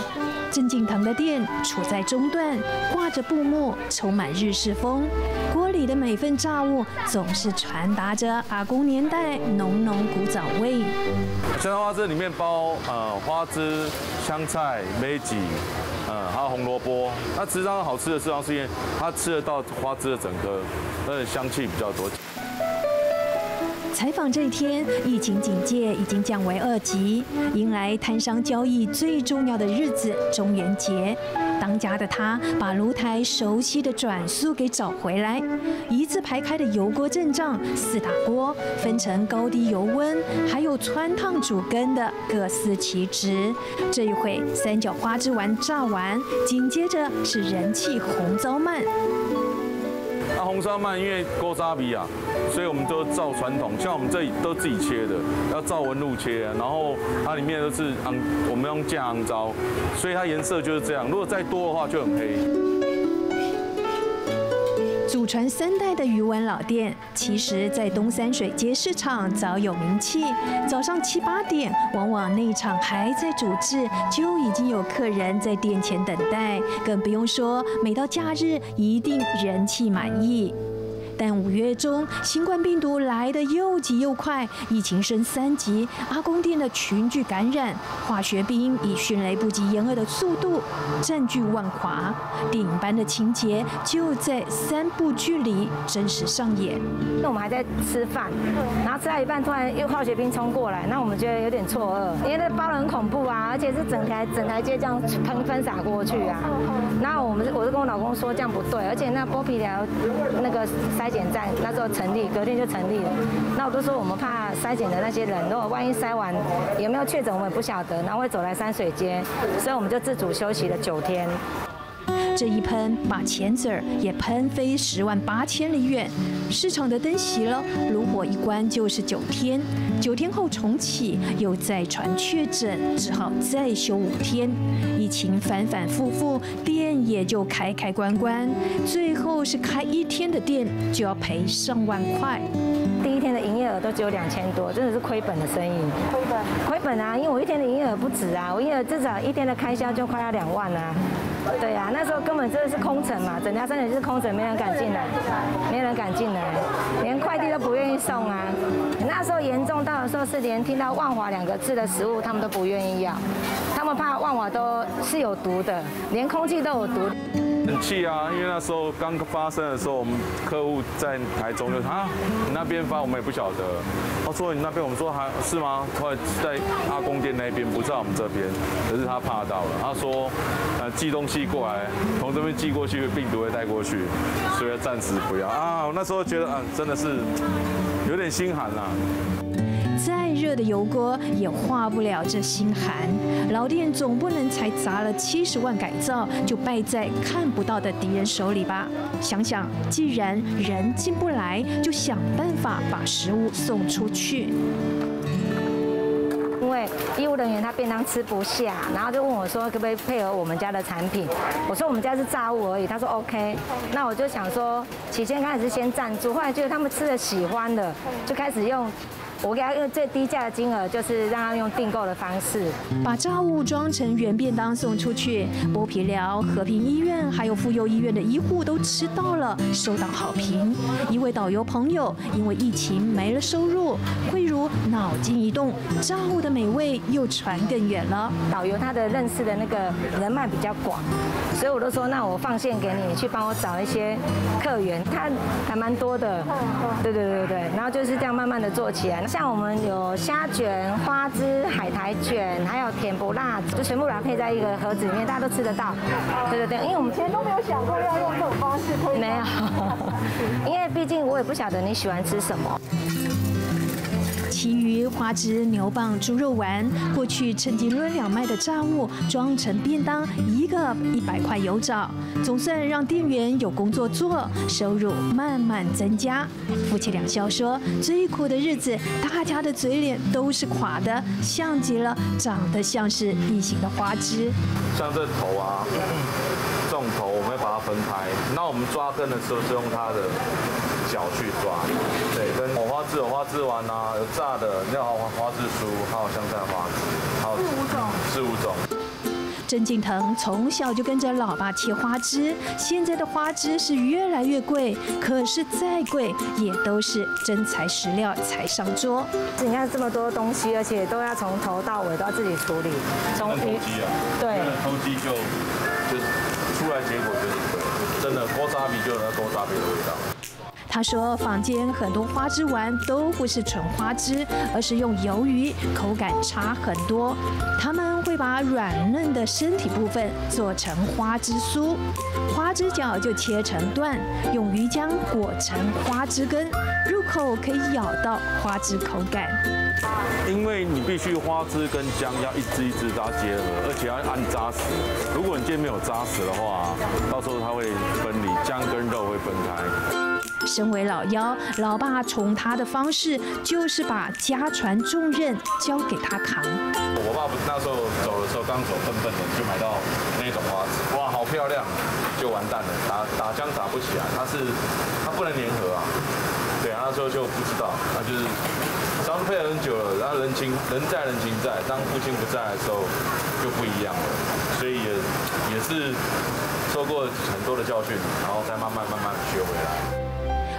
郑敬腾的店处在中段，挂着布幕，充满日式风。锅里的每份炸物总是传达着阿公年代浓浓古早味。
香花枝里面包呃花枝、香菜、梅子，嗯，还有红萝卜。那实际上好吃的地方是因为它吃得到花枝的整颗，那的香气比较多。
采访这一天，疫情警戒已经降为二级，迎来摊商交易最重要的日子——中元节。当家的他把炉台熟悉的转速给找回来，一字排开的油锅阵仗，四大锅分成高低油温，还有穿烫煮羹的，各司其职。这一回三角花枝丸炸完，紧接着是人气红糟鳗。
那红烧鳗因为锅渣皮啊，所以我们都照传统，像我们这里都自己切的，要照纹路切，然后它里面都是昂，我们用酱昂糟，所以它颜色就是这样。如果再多的话就很黑。
祖传三代的鱼丸老店，其实，在东山水街市场早有名气。早上七八点，往往内场还在煮制，就已经有客人在店前等待。更不用说，每到假日，一定人气满意。但五月中，新冠病毒来得又急又快，疫情升三级，阿公店的群聚感染，化学兵以迅雷不及掩耳的速度占据万华，电影般的情节就在三部剧里真实上演。
那我们还在吃饭，然后吃到一半，突然又化学兵冲过来，那我们觉得有点错愕，因为那包很恐怖啊，而且是整台整台街这样喷喷洒过去啊。然后我们我就跟我老公说这样不对，而且那剥皮寮那个。筛检站那时候成立，隔天就成立了。那我都说我们怕筛检的那些人，如果万一筛完有没有确诊，我们也不晓得，然后会走来山水街，所以我们就自主休息了九天。
这一喷把钱子也喷飞十万八千里远，市场的灯熄了，炉火一关就是九天，九天后重启，又再传确诊，只好再休五天，情反反复复，店也就开开关关，最后是开一天的店就要赔上万块。
第一天的营业额都只有两千多，真的是亏本的生意。亏本？亏本啊！因为我一天的营业额不止啊，我营业额至少一天的开销就快要两万啊。对啊，那时候根本真的是空城嘛，整家商店就是空城，没人敢进来，没人敢进来，连快递都不愿意送啊。那时候严重到的时候是连听到“万华”两个字的食物，他们都不愿意要，他们怕万瓦都是有毒的，连空气都有毒。
很气啊，因为那时候刚发生的时候，我们客户在台中就啊，你那边发我们也不晓得。他说你那边，我们说还是吗？后来在阿公店那边，不在我们这边，可是他怕到了。他说，呃，寄东西过来，从这边寄过去，病毒会带过去，所以暂时不要啊。我那时候觉得啊，真的是有点心寒啊。
再热的油锅也化不了这心寒。老店总不能才砸了七十万改造，就败在看不到的敌人手里吧？想想，既然人进不来，就想办法把食物送出去。
因为医务人员他便当吃不下，然后就问我说可不可以配合我们家的产品。我说我们家是炸物而已，他说 OK。那我就想说，起先开始是先赞助，后来觉得他们吃的喜欢的，就开始用。我给他用最低价的金额，就是让他用订购的方式，
把炸物装成原便当送出去。剥皮寮、和平医院还有妇幼医院的医护都吃到了，收到好评。一位导游朋友因为疫情没了收入，慧如脑筋一动，炸物的美味又传更远了。
导游他的认识的那个人脉比较广，所以我都说那我放线给你，去帮我找一些客源，他还蛮多的。对对对对然后就是这样慢慢的做起来。像我们有虾卷、花枝、海苔卷，还有甜不辣，就全部把它配在一个盒子里面，大家都吃得到。对对对，因为我们以前都没有想过要用这种方式，没有，<laughs> 因为毕竟我也不晓得你喜欢吃什么。
其余花枝、牛蒡、猪肉丸，过去趁机抡两卖的炸物，装成便当，一个一百块有找，总算让店员有工作做，收入慢慢增加。夫妻俩笑说，最苦的日子，大家的嘴脸都是垮的，像极了长得像是异形的花枝。
像这头啊，这种头我们会把它分开，那我们抓根的时候是用它的脚去抓，对，跟花枝、藕花枝丸啊，有炸的有花花枝酥，还有香菜花枝，还有四五种，四五种。
郑敬腾从小就跟着老爸切花枝，现在的花枝是越来越贵，可是再贵也都是真材实料才上桌。
你看这么多东西，而且都要从头到尾都要自己处理。
从偷鸡啊，
对，
偷鸡就就出来结果就是贵，真的锅渣比就有那锅渣比的味道。
他说，坊间很多花枝丸都不是纯花枝，而是用鱿鱼，口感差很多。他们会把软嫩的身体部分做成花枝酥，花枝角就切成段，用鱼浆裹成花枝根，入口可以咬到花枝口感。
因为你必须花枝跟姜要一支一支搭结合，而且要按扎实。如果你今天没有扎实的话，到时候它会分离，姜跟肉会分开。
身为老幺，老爸宠他的方式就是把家传重任交给他扛。
我爸不是那时候走的时候刚走，笨笨的就买到那种花子，哇，好漂亮，就完蛋了，打打浆打不起来，他是他不能粘合啊。对啊，那时候就不知道，那就是当配合很久了，然后人情人在人情在，当父亲不在的时候就不一样了，所以也也是受过很多的教训，然后再慢慢慢慢学回来。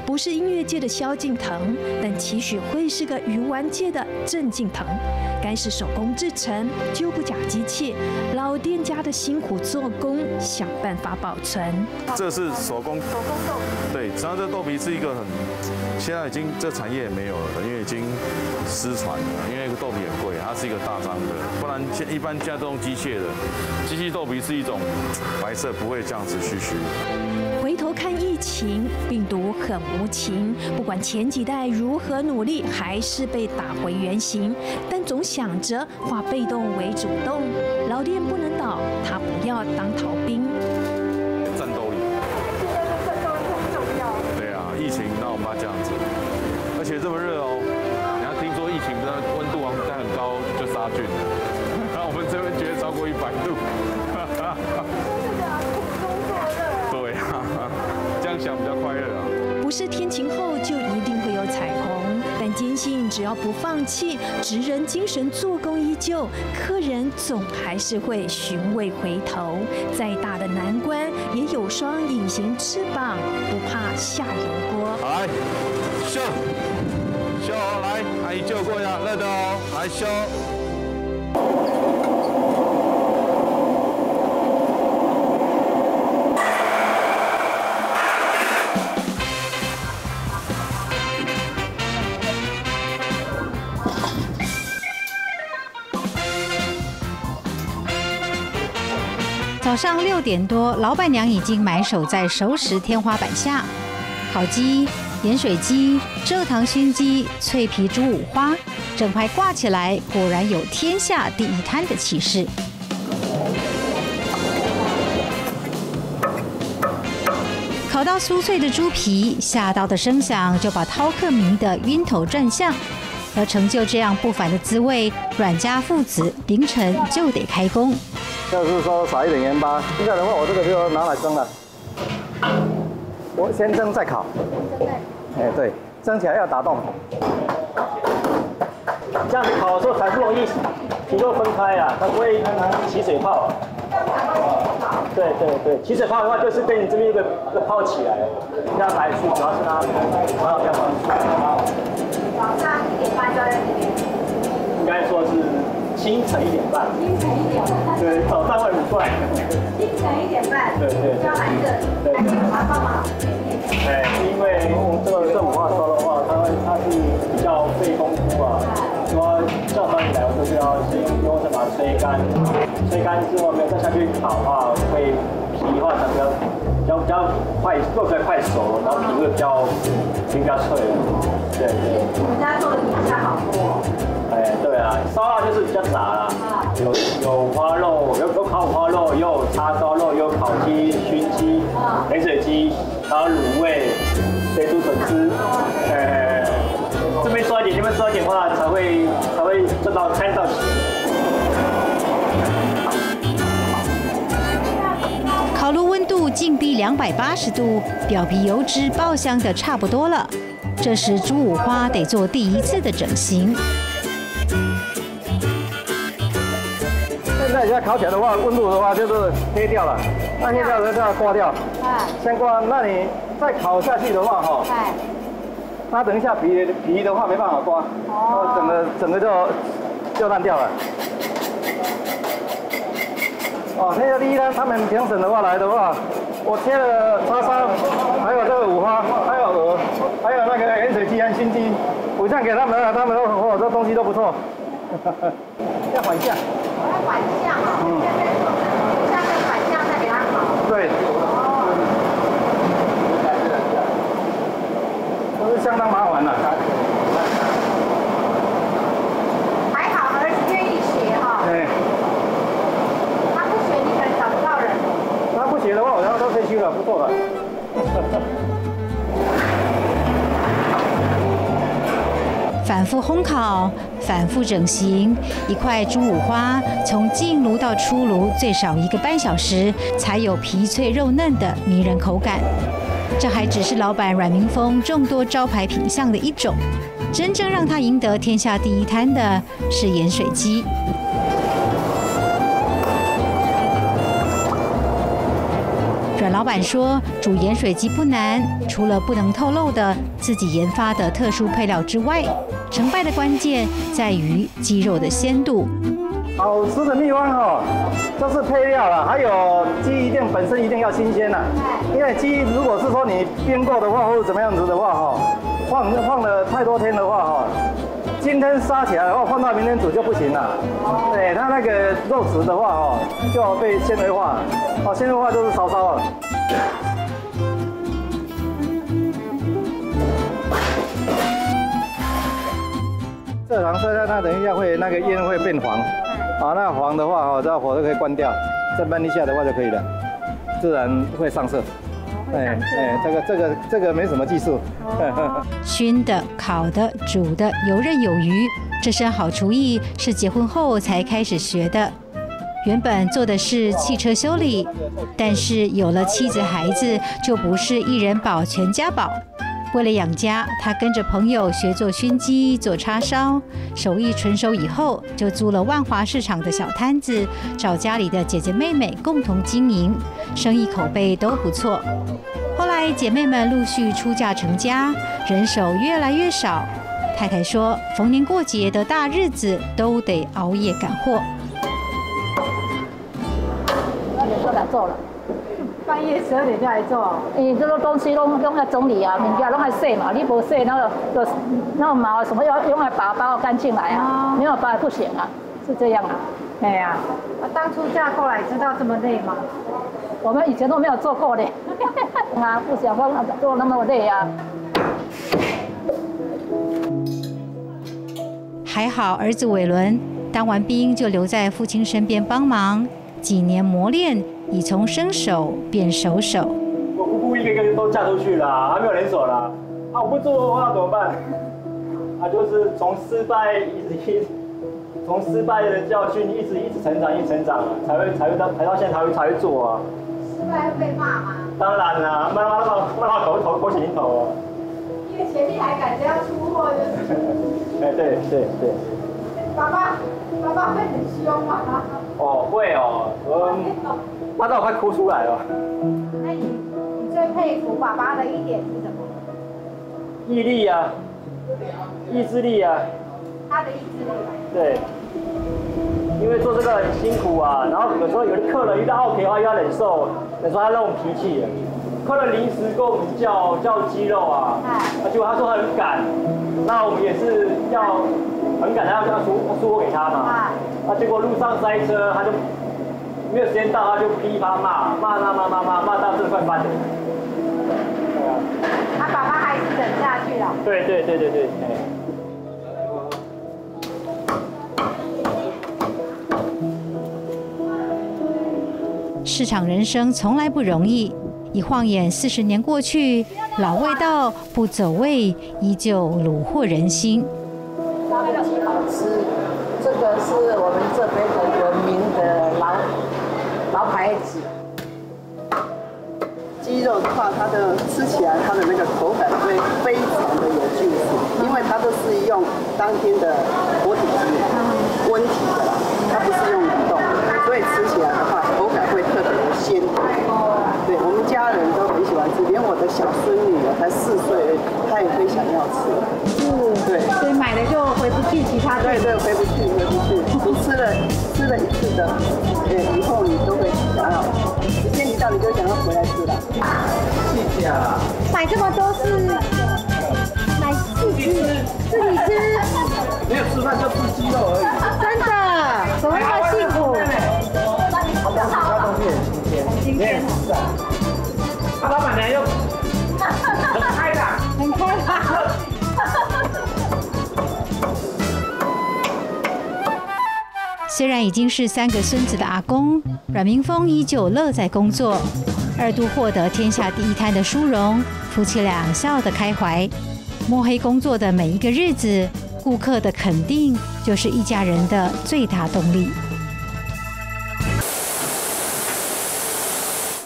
不是音乐界的萧敬腾，但期许会是个鱼丸界的郑敬腾。该是手工制成，就不假机器。老店家的辛苦做工，想办法保存。
这是手工，手工豆皮。对，实际上这豆皮是一个很，现在已经这产业也没有了，因为已经失传了。因为豆皮很贵，它是一个大张的，不然现一般家都用机械的。机器豆皮是一种白色，不会这样子絮絮。
情，病毒很无情，不管前几代如何努力，还是被打回原形。但总想着化被动为主动，老店不能倒，他不要当逃兵。是天晴后就一定会有彩虹，但坚信只要不放弃，职人精神做工依旧，客人总还是会寻味回头。再大的难关，也有双隐形翅膀，不怕下油锅。
来，秀秀来，阿姨救过呀，乐的哦，来秀。
早上六点多，老板娘已经埋首在熟食天花板下，烤鸡、盐水鸡、蔗糖熏鸡、脆皮猪五花，整排挂起来，果然有天下第一摊的气势。烤到酥脆的猪皮，下刀的声响就把饕客迷得晕头转向。要成就这样不凡的滋味，阮家父子凌晨就得开工。
就是说撒一点盐巴，现在的话我这个就拿来蒸了。我先蒸再烤。哎，对，蒸起来要打洞。这样子烤的时候才不容易皮肉分开啊，它不会起水泡。对对对，起水泡的话就是被你这边一个一个泡起来，这样来去主要是它主要要防水。早上一点半就在这边。应该说是清晨一点半。清晨一点半。对，早上会很快。清晨一点半。对对。要来这里。对。麻烦吗？哎，因为这个这五花烧的话，它它是比较费功夫啊。说叫他你来，我就是要先用什么吹干，吹干之后面再下去烤的话，会皮的话它比较比较比较快，做出来快熟，然后皮会比较皮比较脆。对对。你们家做的比较好多。哎，对啊，烧腊就是比较杂啦，有有花肉，有有烤五花肉，有叉烧肉，有烤鸡、熏鸡、盐水鸡，还有卤味、水煮笋丝，哎。这边多一点，那边多一点的话，才会才会做到餐到齐。
烤炉温度近逼两百八十度，表皮油脂爆香的差不多了。这时猪五花得做第一次的整形。
现在要烤起来的话，温度的话就是黑掉了，那黑掉的就要刮掉。先刮，那你再烤下去的话，哈。那等一下皮皮的话没办法刮，哦，整个整个就就烂掉了。哦，那个第一呢，他们评审的话来的话，我切了叉烧，还有这个五花，还有鹅，还有那个盐水鸡和熏鸡，补上给他们了，他们都哦，这东西都不错。要反向。要反向啊。嗯。下再反向再给他烤。对。相当麻烦了。还好儿子愿意学哈。对。他不学，你可能找不到人。他不学的话，我要都退休了，不做了。
反复烘烤，反复整形，一块猪五花从进炉到出炉最少一个半小时，才有皮脆肉嫩的迷人口感。这还只是老板阮明峰众多招牌品相的一种，真正让他赢得天下第一摊的是盐水鸡。阮老板说，煮盐水鸡不难，除了不能透露的自己研发的特殊配料之外，成败的关键在于鸡肉的鲜度。
好吃的秘方哈，就是配料了，还有鸡一定本身一定要新鲜呐。因为鸡如果是说你冰过的话，或者怎么样子的话哈，放放了太多天的话哈，今天杀起来的话，放到明天煮就不行了。对，它那个肉质的话哈，就要被纤维化，哦，纤维化就是烧烧了。这糖色它等一下会那个烟会变黄。啊，那黄的话哈，这火都可以关掉，再焖一下的话就可以了，自然会上色。哎哎，这个这个这个没什么技术。<laughs>
熏的、烤的、煮的，游刃有余。这身好厨艺是结婚后才开始学的。原本做的是汽车修理，但是有了妻子孩子，就不是一人保全家保。为了养家，他跟着朋友学做熏鸡、做叉烧，手艺纯熟以后，就租了万华市场的小摊子，找家里的姐姐妹妹共同经营，生意口碑都不错。后来姐妹们陆续出嫁成家，人手越来越少。太太说，逢年过节的大日子都得熬夜赶货。<laughs>
那就说来做了。半夜十二点就来做。你这个东西弄弄来整理啊，人家弄来洗嘛，你不洗那个那那个毛什么要用来拔包干净来啊，没有包不行啊，是这样啊。哎呀、啊，我当初嫁过来知道这么累吗？我们以前都没有做过的，<laughs> 啊，不想做做那么累啊。
还好儿子伟伦当完兵就留在父亲身边帮忙，几年磨练已从生手变熟手。
我姑姑一个一个都嫁出去了，还没有人手了，啊，我不做的话怎么办？<laughs> 啊，就是从失败一直一从失败的教训一直一直成长，一直成长，才会才会到才到现在才会才会做啊。
失败会被骂吗？
当然啦，骂骂骂骂到头头头洗头哦。
因为前面还赶着要出货，就是。<laughs>
哎，对对对。
爸爸，爸爸会很凶吗？
哦，会哦，我骂到我快哭出来了。
那你你最佩服爸爸的一点是什么？
毅力啊，意志力啊。
他的意志力。
对。因为做这个很辛苦啊，然后有时候有的客人遇到 OK 的话，又要忍受，忍受他那种脾气。客人临时跟我们叫叫鸡肉啊，啊，结果他说很赶，那我们也是要很赶，要要出出货给他嘛，啊，结果路上塞车，他就没有时间到，他就噼啪骂，骂骂骂骂骂骂到这快翻了。对啊。
他爸爸还是忍下去了。
对对对对对。
市场人生从来不容易。一晃眼四十年过去，老味道不走味，依旧虏获人心。
烧鸡好吃，这个是我们这边的有名的老老牌子。
鸡肉的话，它的吃起来它的那个口感会非常的有劲势，因为它都是用当天的活体鸡，温体的啦，它不是用冷冻，所以吃起来的话口感会特别的鲜。对我们家人都很喜欢吃，连我的小孙女才四岁，她也非想要吃。
嗯，对，所以买了就回不去其他
对对，回不去，回不去。你吃了吃了一次的，对，以后你都会想要，时间一到你就想要回来吃了。
谢谢啊。
买这么多是买自己自己吃？
没有吃饭就吃鸡肉而已。
真的，怎么那么辛苦？
今天他老板娘又很开的，
很开的。
虽然已经是三个孙子的阿公，阮明峰依旧乐在工作，二度获得天下第一摊的殊荣，夫妻俩笑得开怀。摸黑工作的每一个日子，顾客的肯定就是一家人的最大动力。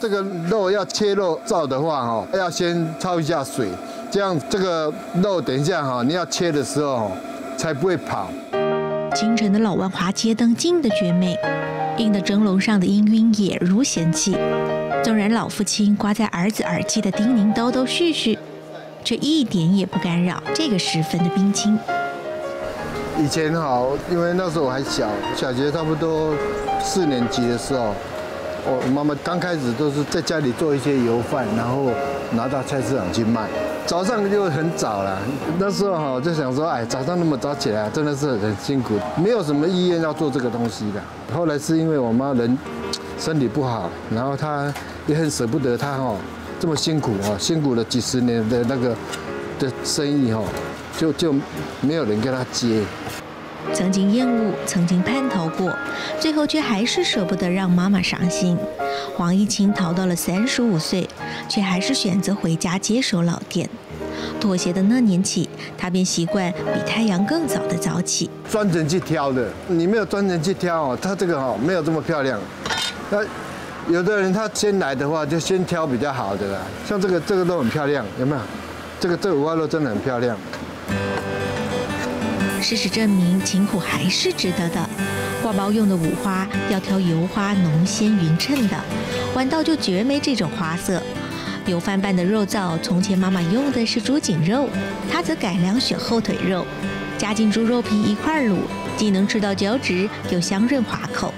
这个肉要切肉燥的话，哈，要先焯一下水，这样这个肉等一下哈，你要切的时候才不会跑。
清晨的老万华街灯金的绝美，映得蒸笼上的氤氲也如仙气。纵然老父亲挂在儿子耳际的叮咛叨叨絮絮，却一点也不干扰这个时分的冰清。
以前好，因为那时候我还小，小学差不多四年级的时候。我妈妈刚开始都是在家里做一些油饭，然后拿到菜市场去卖。早上就很早了，那时候哈就想说，哎，早上那么早起来真的是很辛苦，没有什么意愿要做这个东西的。后来是因为我妈人身体不好，然后她也很舍不得她哈这么辛苦哈，辛苦了几十年的那个的生意哈，就就没有人跟她接。
曾经厌恶，曾经叛逃过，最后却还是舍不得让妈妈伤心。黄一清逃到了三十五岁，却还是选择回家接手老店。妥协的那年起，他便习惯比太阳更早的早起。
专程去挑的，你没有专程去挑哦，他这个哦没有这么漂亮。那有的人他先来的话，就先挑比较好的啦。像这个这个都很漂亮，有没有？这个这五花肉真的很漂亮。
事实证明，勤苦还是值得的。挂包用的五花要挑油花浓鲜匀称的，晚到就绝没这种花色。油饭拌的肉燥，从前妈妈用的是猪颈肉，她则改良选后腿肉，加进猪肉皮一块卤，既能吃到胶质，又香润滑口。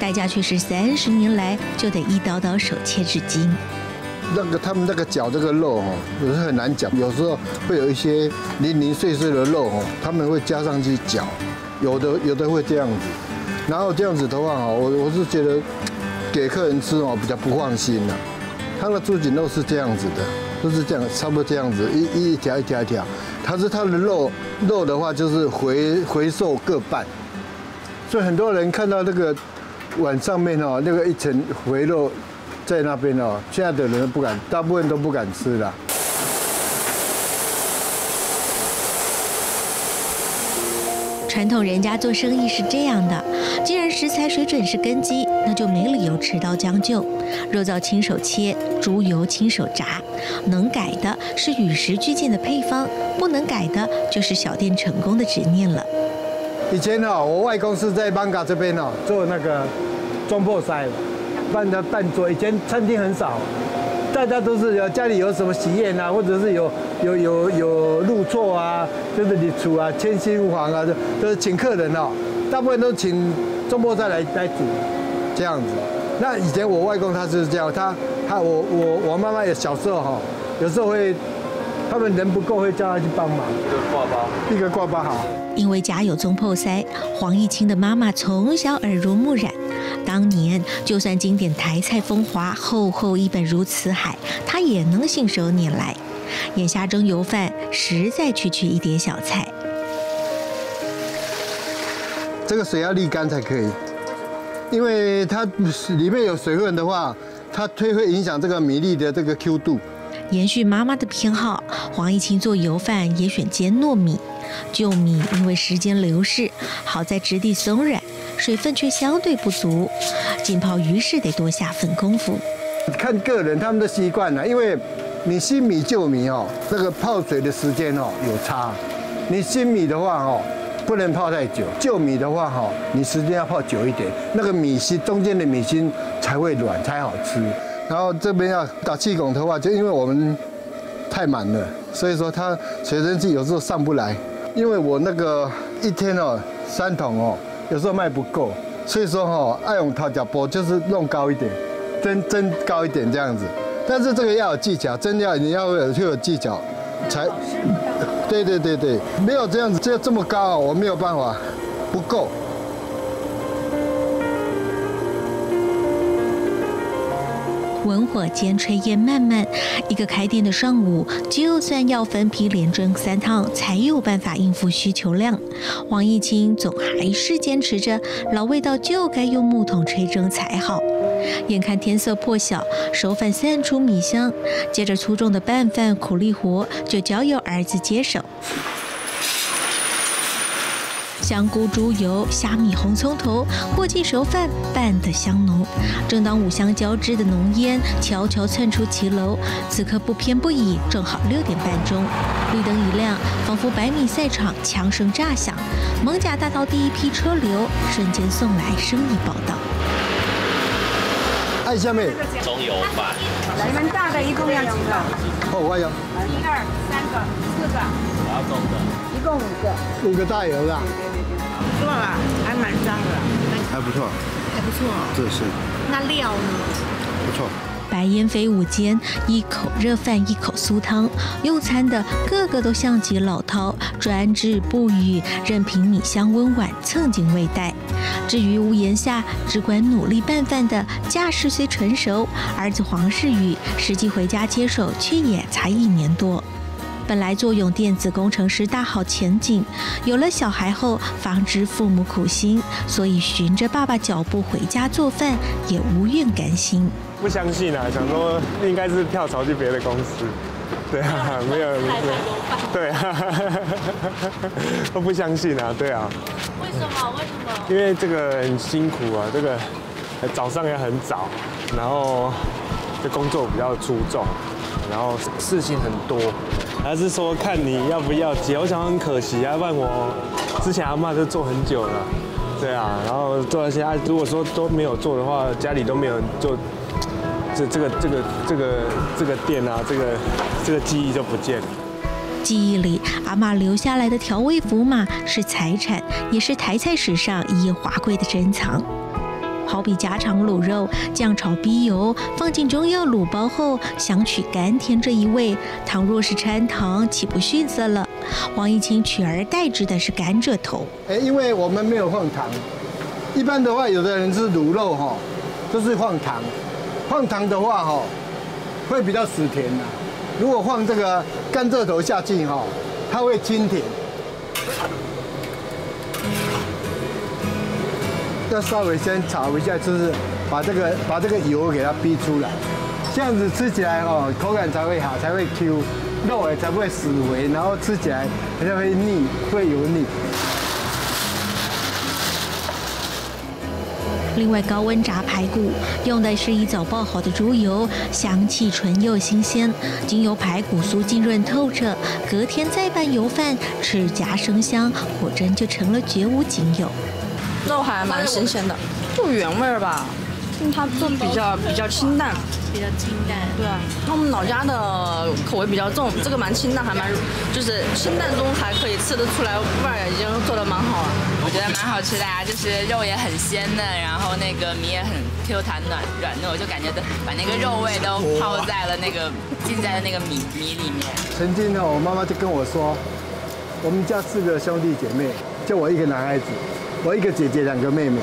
代价却是三十年来就得一刀刀手切至今。
那个他们那个绞这个肉哈，有时很难绞，有时候会有一些零零碎碎的肉哈，他们会加上去绞，有的有的会这样子，然后这样子的话哈，我我是觉得给客人吃哦比较不放心呐。他的猪颈肉是这样子的，都是这样，差不多这样子，一一条一条一条。它是它的肉肉的话，就是回回瘦各半，所以很多人看到那个碗上面哦，那个一层回肉在那边哦，现在的人不敢，大部分都不敢吃了。
传统人家做生意是这样的，既然食材水准是根基，那就没理由持刀将就。肉燥亲手切，猪油亲手炸，能改的是与时俱进的配方，不能改的就是小店成功的执念了。
以前哦，我外公是在邦嘎这边哦做那个中破塞，办的办桌，以前餐厅很少。大家都是有家里有什么喜宴啊，或者是有有有有入座啊，就是你煮啊，千金房啊，都都是请客人哦。大部分都请中波再来再煮，这样子。那以前我外公他是这样，他他我我我妈妈也小时候哈，有时候会他们人不够会叫他去帮忙。
一个挂包，
一个挂包好。
因为家有中破塞，黄义清的妈妈从小耳濡目染。当年就算经典台菜风华厚厚一本如此海，她也能信手拈来。眼下蒸油饭，实在区区一点小菜。
这个水要沥干才可以，因为它里面有水分的话，它推会影响这个米粒的这个 Q 度。
延续妈妈的偏好，黄义清做油饭也选煎糯米。旧米因为时间流逝，好在质地松软。水分却相对不足，浸泡鱼是得多下份功夫。
看个人他们的习惯了，因为你新米旧米哦，这个泡水的时间哦有差。你新米的话哦，不能泡太久；旧米的话哈，你时间要泡久一点，那个米心中间的米心才会软才好吃。然后这边要打气孔的话，就因为我们太满了，所以说它水蒸气有时候上不来。因为我那个一天哦三桶哦。有时候卖不够，所以说哈，爱用套脚波就是弄高一点，增增高一点这样子。但是这个要有技巧，真的要你要有就有技巧，才。对对对对，没有这样子，这这么高，我没有办法，不够。
文火煎炊烟漫漫，一个开店的上午，就算要分批连蒸三趟，才有办法应付需求量。王义清总还是坚持着老味道就该用木桶炊蒸才好。眼看天色破晓，手粉散出米香，接着粗重的拌饭苦力活就交由儿子接手。香菇、猪油、虾米、红葱头和进熟饭，拌得香浓。正当五香交织的浓烟悄悄窜出骑楼，此刻不偏不倚，正好六点半钟。绿灯一亮，仿佛百米赛场，枪声炸响，蒙甲大道第一批车流瞬间送来生意报道。
哎，下面
中油饭，
你们大的一共要几个？
哦，我有。
一二三个，四个。
我要中的。
一共五个。
五个大油的。
错了，还蛮脏的，
还不错，
还不错，
这是。
那料呢？
不错。
白烟飞舞间，一口热饭，一口酥汤，用餐的个个都像极老饕，专制不语，任凭米香温婉蹭进胃袋。至于屋檐下只管努力拌饭的架势虽成熟，儿子黄世宇实际回家接手却也才一年多。本来作用电子工程师大好前景，有了小孩后防止父母苦心，所以循着爸爸脚步回家做饭也无怨甘心。
不相信啊，想说应该是跳槽去别的公司，对啊，<laughs> 没有，对啊，都 <laughs> 不相信啊，对啊。
为什么？为什么？
因为这个很辛苦啊，这个早上也很早，然后这工作比较出众，然后事情很多。还是说看你要不要接？我想很可惜啊，不然我之前阿妈就做很久了，对啊，然后做那些啊，如果说都没有做的话，家里都没有做，这这个这个这个这个店啊，这个这个记忆就不见了。
记忆里，阿妈留下来的调味符码是财产，也是台菜史上一页华贵的珍藏。好比家常卤肉，酱炒逼油，放进中药卤包后，想取甘甜这一味。倘若是掺糖，岂不逊色了？王义清取而代之的是甘蔗头。
哎，因为我们没有放糖。一般的话，有的人是卤肉哈，都是放糖。放糖的话哈，会比较死甜呐。如果放这个甘蔗头下去哈，它会清甜。要稍微先炒一下，就是把这个把这个油给它逼出来，这样子吃起来哦，口感才会好，才会 Q，肉也才不会死肥，然后吃起来才会腻，会油腻。
另外，高温炸排骨用的是一早爆好的猪油，香气醇又新鲜，经由排骨酥浸润透彻，隔天再拌油饭，齿颊生香，果真就成了绝无仅有。
肉还蛮新鲜的，就原味吧，因为它就比较比较清淡，
比较清淡。
对啊，他们老家的口味比较重，这个蛮清淡，还蛮就是清淡中还可以吃得出来味儿，已经做的蛮好了。
我觉得蛮好吃的啊，就是肉也很鲜嫩，然后那个米也很 Q 弹软软糯，就感觉都把那个肉味都泡在了那个浸在了那个米米里面。
曾经呢，我妈妈就跟我说，我们家四个兄弟姐妹，就我一个男孩子。我一个姐姐，两个妹妹，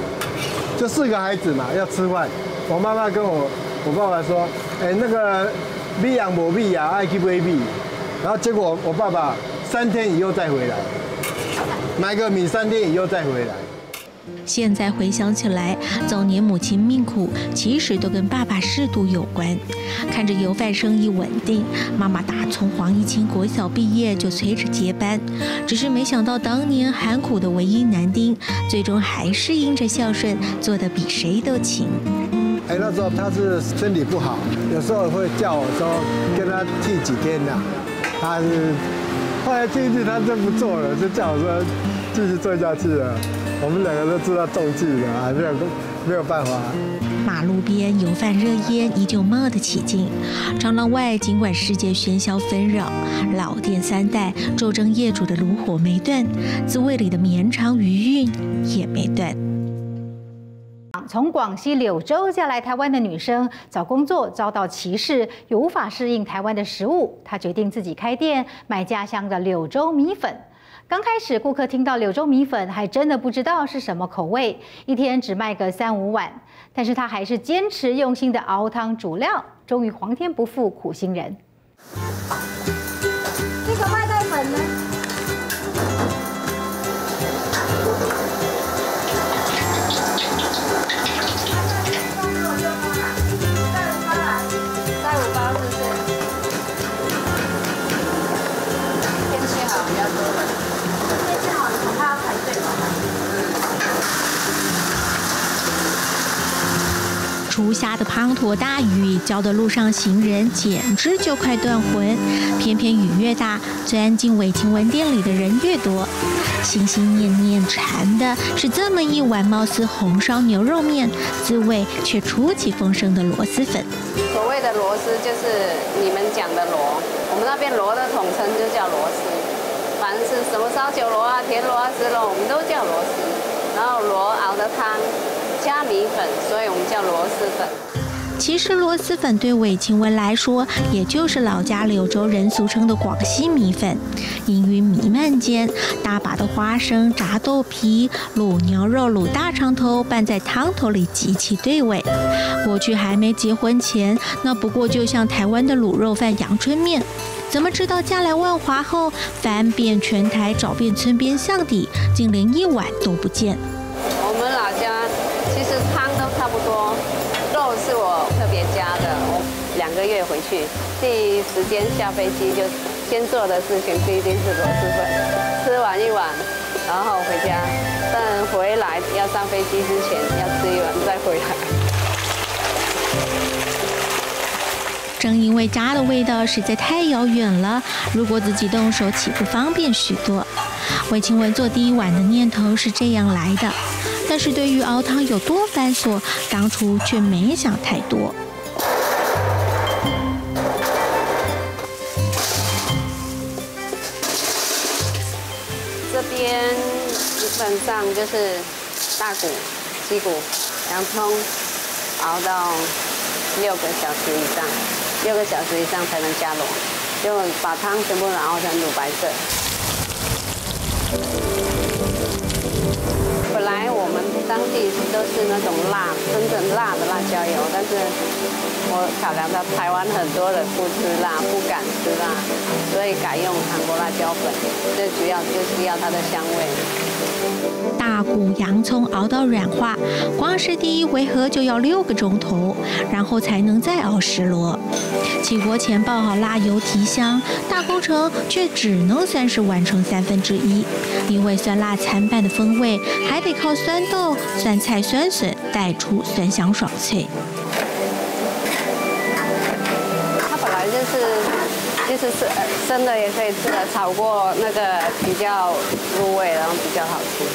就四个孩子嘛，要吃饭。我妈妈跟我，我爸爸说：“哎，那个米养母米呀，爱去买米。”然后结果我爸爸三天以后再回来，买个米三天以后再回来。
现在回想起来，早年母亲命苦，其实都跟爸爸嗜赌有关。看着油饭生意稳定，妈妈打从黄一清国小毕业就催着接班，只是没想到当年喊苦的唯一男丁，最终还是因着孝顺，做得比谁都勤。
哎，那时候他是身体不好，有时候会叫我说跟他替几天的。他是后来这一次他真不做了，就叫我说继续做下去了。我们两个都知道中计的啊，没有没有办法。
马路边油饭热烟依旧冒得起劲，长廊外尽管世界喧嚣纷扰，老店三代周正业主的炉火没断，滋味里的绵长余韵也没断。
从广西柳州嫁来台湾的女生找工作遭到歧视，又无法适应台湾的食物，她决定自己开店卖家乡的柳州米粉。刚开始，顾客听到柳州米粉，还真的不知道是什么口味，一天只卖个三五碗。但是他还是坚持用心的熬汤煮料，终于皇天不负苦心人。
这个麦袋粉呢？
初夏的滂沱大雨，浇得路上行人简直就快断魂。偏偏雨越大，钻进韦晴文店里的人越多。心心念念馋的是这么一碗貌似红烧牛肉面，滋味却出奇丰盛的螺蛳粉。
所谓的螺蛳就是你们讲的螺，我们那边螺的统称就叫螺蛳。凡是什么烧酒螺啊、田螺啊、石螺，我们都叫螺蛳。然后螺熬的汤。加米粉，所以我们叫螺蛳粉。
其实螺蛳粉对韦晴雯来说，也就是老家柳州人俗称的广西米粉。氤氲弥漫间，大把的花生、炸豆皮、卤牛肉、卤大肠头拌在汤头里，极其对味。过去还没结婚前，那不过就像台湾的卤肉饭、阳春面。怎么知道嫁来万华后，翻遍全台，找遍村边巷底，竟连一碗都不见。
个月回去，第一时间下飞机就先做的事情，第一定是螺蛳粉，吃完一碗，然后回家。但回来要上飞机之前要吃一碗再回来。
正因为家的味道实在太遥远了，如果自己动手，岂不方便许多？韦清文做第一碗的念头是这样来的。但是对于熬汤有多繁琐，当初却没想太多。
基本上就是大骨、鸡骨、洋葱，熬到六个小时以上，六个小时以上才能加螺，就把汤全部熬成乳白色。本来我们当地都是那种辣，真正辣的辣椒油，但是我考量到台湾很多人不吃辣，不敢吃辣，所以改用韩国辣椒粉，最主要就是要它的香味。
大骨洋葱熬到软化，光是第一回合就要六个钟头，然后才能再熬十罗。起锅前爆好辣油提香，大工程却只能算是完成三分之一，因为酸辣参半的风味，还得靠酸豆、酸菜、酸笋带出酸香爽脆。
就是生的也可以吃的，炒过那个比较入味，然后比较好吃。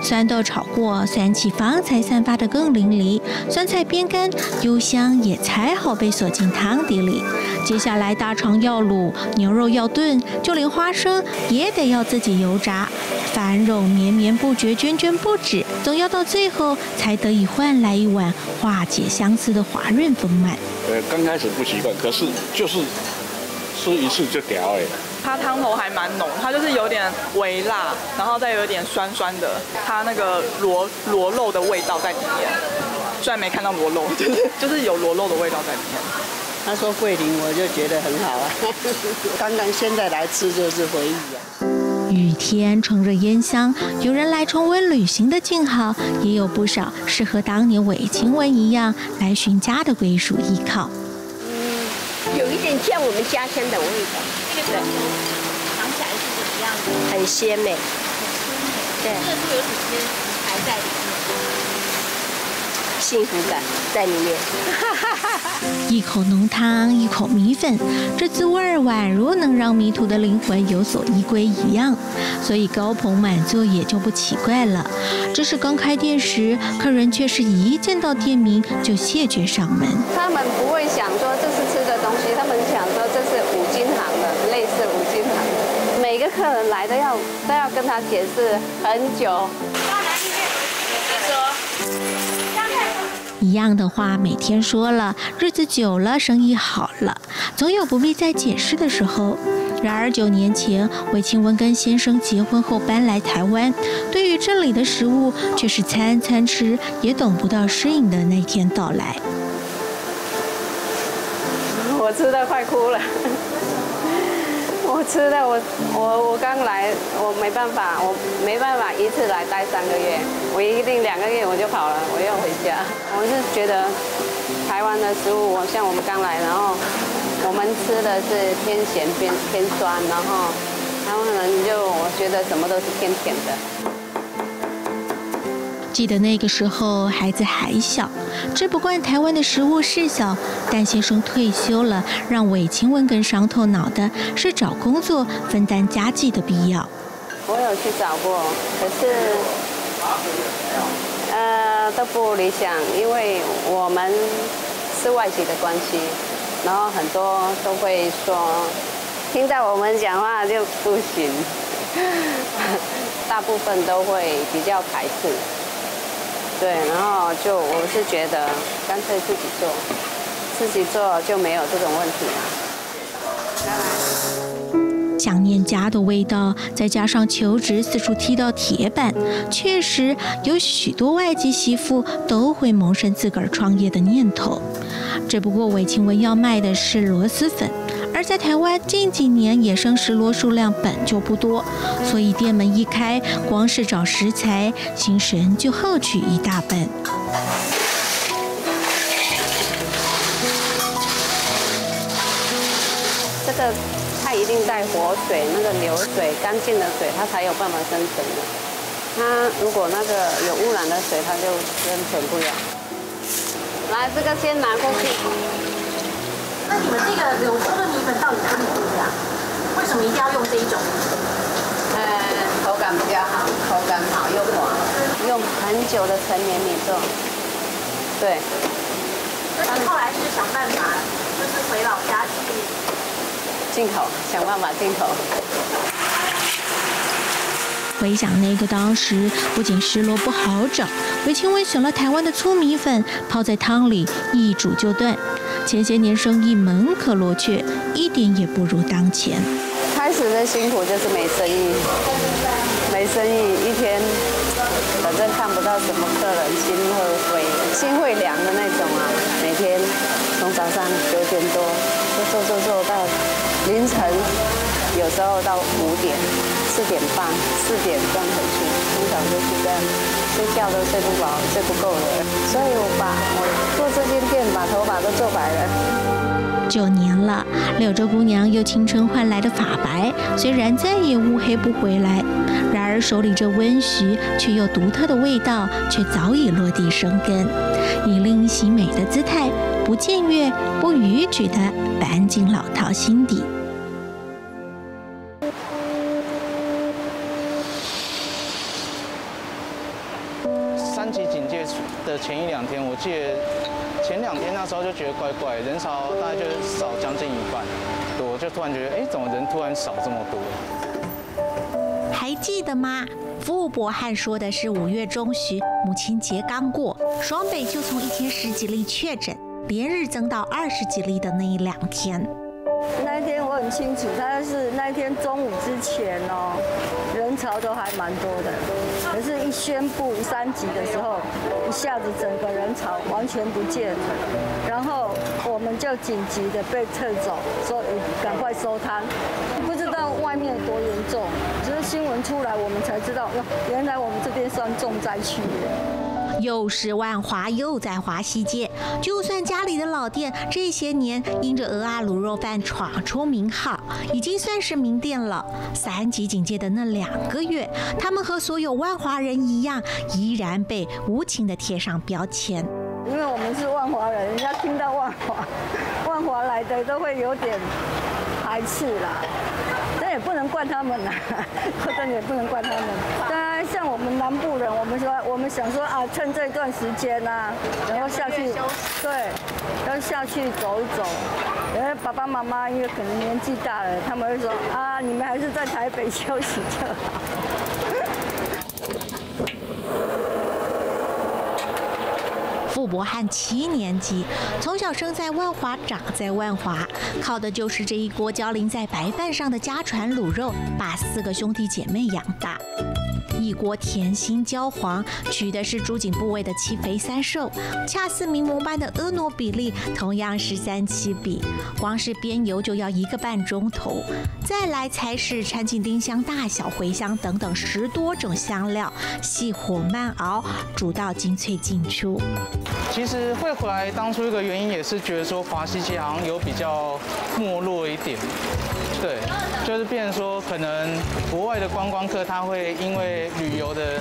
酸豆炒过，酸气方才散发得更淋漓。酸菜煸干，幽香也才好被锁进汤底里。接下来大肠要卤，牛肉要炖，就连花生也得要自己油炸。饭肉绵绵不绝，涓涓不止，总要到最后才得以换来一碗化解相思的滑润丰满。
呃，刚开始不习惯，可是就是吃一次就屌哎。
它汤头还蛮浓，它就是有点微辣，然后再有点酸酸的，它那个螺螺肉的味道在里面。虽然没看到螺肉，就 <laughs> 是就是有螺肉的味道在里面。
他说桂林，我就觉得很好啊。<laughs> 刚刚现在来吃就是回忆啊。
雨天冲着烟香，有人来重温旅行的静好，也有不少是和当年韦晴雯一样来寻家的归属依靠。
嗯，有一点像我们家乡的味道。对，尝起来是怎么样的？很鲜美，很鲜美对，这个都有几天还在里面，幸福感在里面。<laughs>
一口浓汤，一口米粉，这滋味儿宛如能让迷途的灵魂有所依归一样，所以高朋满座也就不奇怪了。只是刚开店时，客人却是一见到店名就谢绝上门。
他们不会想说这是吃的东西，他们想说这是五金行的，类似五金行。每个客人来都要都要跟他解释很久。
一样的话每天说了，日子久了，生意好了，总有不必再解释的时候。然而九年前，韦清文跟先生结婚后搬来台湾，对于这里的食物却是餐餐吃，也等不到适应的那天到来。
我吃的快哭了。不吃的，我我我刚来，我没办法，我没办法一次来待三个月，我一定两个月我就跑了，我要回家。我是觉得台湾的食物，我像我们刚来，然后我们吃的是偏咸偏偏酸，然后台湾人就我觉得什么都是偏甜的。
记得那个时候孩子还小，吃不惯台湾的食物是小，但先生退休了，让韦清文更伤透脑的是找工作分担家计的必要。
我有去找过，可是呃都不理想，因为我们是外籍的关系，然后很多都会说听到我们讲话就不行，<laughs> 大部分都会比较排斥。对，然后就我是觉得干脆自己做，自己做就没有这种问题
了。想念家的味道，再加上求职四处踢到铁板，确实有许多外籍媳妇都会萌生自个儿创业的念头。只不过韦晴雯要卖的是螺蛳粉。而在台湾近几年野生石螺数量本就不多，所以店门一开，光是找食材，心神就耗去一大半。
这个它一定带活水，那个流水干净的水，它才有办法生存的。它如果那个有污染的水，它就生存不了。来，这个先拿过去。
那你们这个柳州的米粉到底哪里不一样？为什么一定要用这一种？
呃，口感比较好，口感好又滑，用很久的陈年米做。对。
那你后来是想办法，就是回老家去
进口，想办法进口。
回想那个当时，不仅石螺不好找，韦清文选了台湾的粗米粉，泡在汤里一煮就断。前些年生意门可罗雀，一点也不如当前。
开始的辛苦就是没生意，没生意一天，反正看不到什么客人，心会灰，心会凉的那种啊。每天从早上九点多就做做做到凌晨有时候到五点、四点半、四点钟回去，通常就是这样，睡觉都睡不饱、睡不够的。所以我把我做这间店，把头发都做白了。
九年了，柳州姑娘用青春换来的发白，虽然再也乌黑不回来，然而手里这温煦却又独特的味道，却早已落地生根，以另喜美的姿态，不僭越、不逾矩的搬进老饕心底。
的前一两天，我记得前两天那时候就觉得怪怪，人潮大概就少将近一半，我就突然觉得，哎，怎么人突然少这么多？
还记得吗？傅伯汉说的是五月中旬，母亲节刚过，双北就从一天十几例确诊，连日增到二十几例的那一两天。
那一天我很清楚，他是那一天中午之前哦，人潮都还蛮多的。一宣布三级的时候，一下子整个人潮完全不见了，然后我们就紧急的被撤走，说赶快收摊。不知道外面多严重，只是新闻出来，我们才知道，原来我们这边算重灾区。
又是万华，又在华西街。就算家里的老店这些年因着鹅阿卤肉饭闯出名号，已经算是名店了。三级警戒的那两个月，他们和所有万华人一样，依然被无情的贴上标签。
因为我们是万华人，人家听到万华，万华来的都会有点排斥啦。但也不能怪他们呐，<laughs> 真的也不能怪他们。像我们南部人，我们说我们想说啊，趁这段时间啊，然后下去，对，要下去走一走。然后爸爸妈妈因为可能年纪大了，他们会说啊，你们还是在台北休息就好。
傅伯汉七年级，从小生在万华，长在万华，靠的就是这一锅浇淋在白饭上的家传卤肉，把四个兄弟姐妹养大。一锅甜心焦黄，取的是猪颈部位的七肥三瘦，恰似名模般的婀娜比例，同样是三七比。光是煸油就要一个半钟头，再来才是掺进丁香、大小茴香等等十多种香料，细火慢熬，煮到精粹尽出。
其实会回来，当初一个原因也是觉得说华西街好像有比较没落一点，对，就是变成说可能国外的观光客他会因为旅游的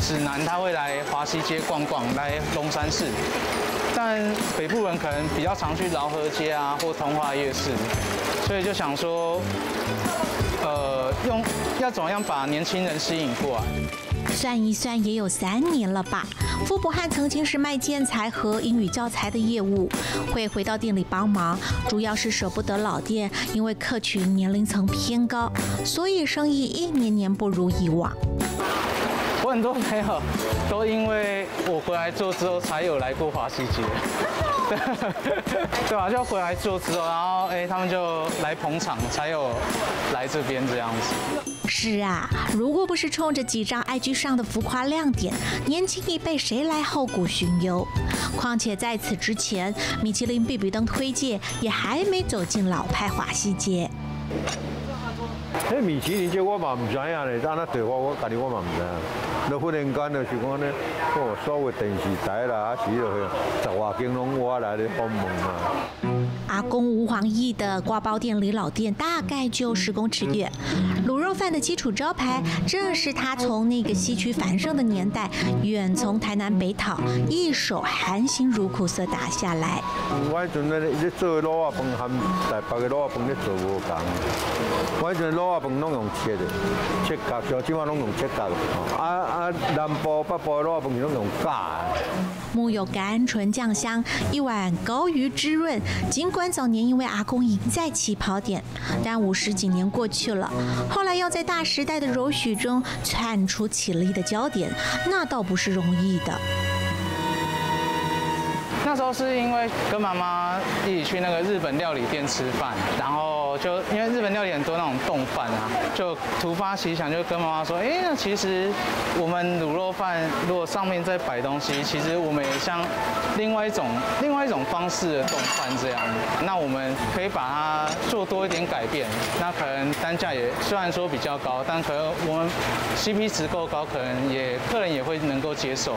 指南，他会来华西街逛逛，来龙山寺，但北部人可能比较常去饶河街啊或通化夜市，所以就想说，呃，用要怎么样把年轻人吸引过来。
算一算也有三年了吧。傅博汉曾经是卖建材和英语教材的业务，会回到店里帮忙，主要是舍不得老店，因为客群年龄层偏高，所以生意一年年不如以往。
我很多朋友都因为我回来做之后，才有来过华西街。<laughs> 对吧？就回来做之后，然后哎，他们就来捧场，才有来这边这样子。
是啊，如果不是冲着几张 IG 上的浮夸亮点，年轻一辈谁来后古寻幽？况且在此之前，米其林必比登推介也还没走进老派华西街。
迄米其林这我嘛唔知影咧，但那对我我家己我嘛唔知影。那忽然间就是讲咧，哦，所有电视台啦，啊是落去十外间拢我来咧访问啊。
阿公吴黄义的挂包店里老店大概就十公尺远，卤肉饭的基础招牌，正是他从那个西区繁盛的年代，远从台南北讨，一手含辛茹苦色打下来。
我迄阵咧，咧做卤肉饭含台北嘅卤肉饭咧做无同，我迄阵卤肉饭拢用切的，切角，像即马拢用切角。啊啊，南部北部卤肉饭拢用架。
木有甘醇酱香，一碗高鱼滋润。尽管早年因为阿公赢在起跑点，但五十几年过去了，后来要在大时代的柔许中窜出起立的焦点，那倒不是容易的。
那时候是因为跟妈妈一起去那个日本料理店吃饭，然后就因为日本料理很多那种冻饭啊，就突发奇想，就跟妈妈说，哎，那其实我们卤肉饭如果上面再摆东西，其实我们也像另外一种另外一种方式的冻饭这样，那我们可以把它做多一点改变，那可能单价也虽然说比较高，但可能我们 CP 值够高，可能也客人也会能够接受。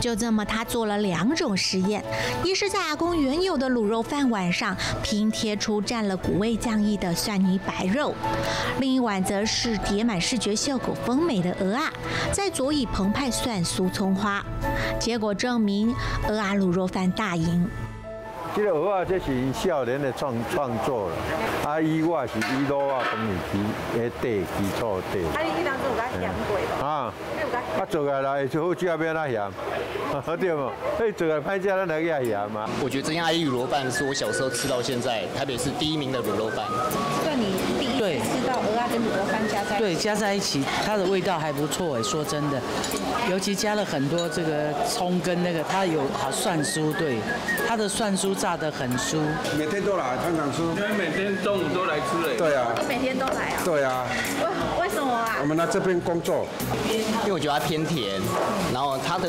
就这么，他做了两种实验：一是在阿公原有的卤肉饭碗上拼贴出蘸了古味酱意的蒜泥白肉；另一碗则是叠满视觉效果丰美的鹅啊，再佐以澎湃蒜酥葱花。结果证明，鹅啊卤肉饭大赢。
这个鹅啊，这是少年的创创作了。啊，伊我是伊卤啊，当然基诶底基础底。啊，你当初有甲咸过啊，啊做下来就好食，变哪咸？<laughs> 对吗？以做下歹食，咱来个咸嘛。
我觉得这家阿姨卤肉饭是我小时候吃到现在台北市第一名的卤肉饭。
算你第一次吃到鹅啊跟卤肉饭加在对加在一起，它的味道还不错哎。说真的，尤其加了很多这个葱跟那个，它有好蒜酥，对，它的蒜酥炸得很酥。
每天都来，常常吃。
因为每天中午都来吃嘞。
对啊。
每天都来啊。
对啊。
什么啊？
我们来这边工作。
因为我觉得它偏甜，然后它的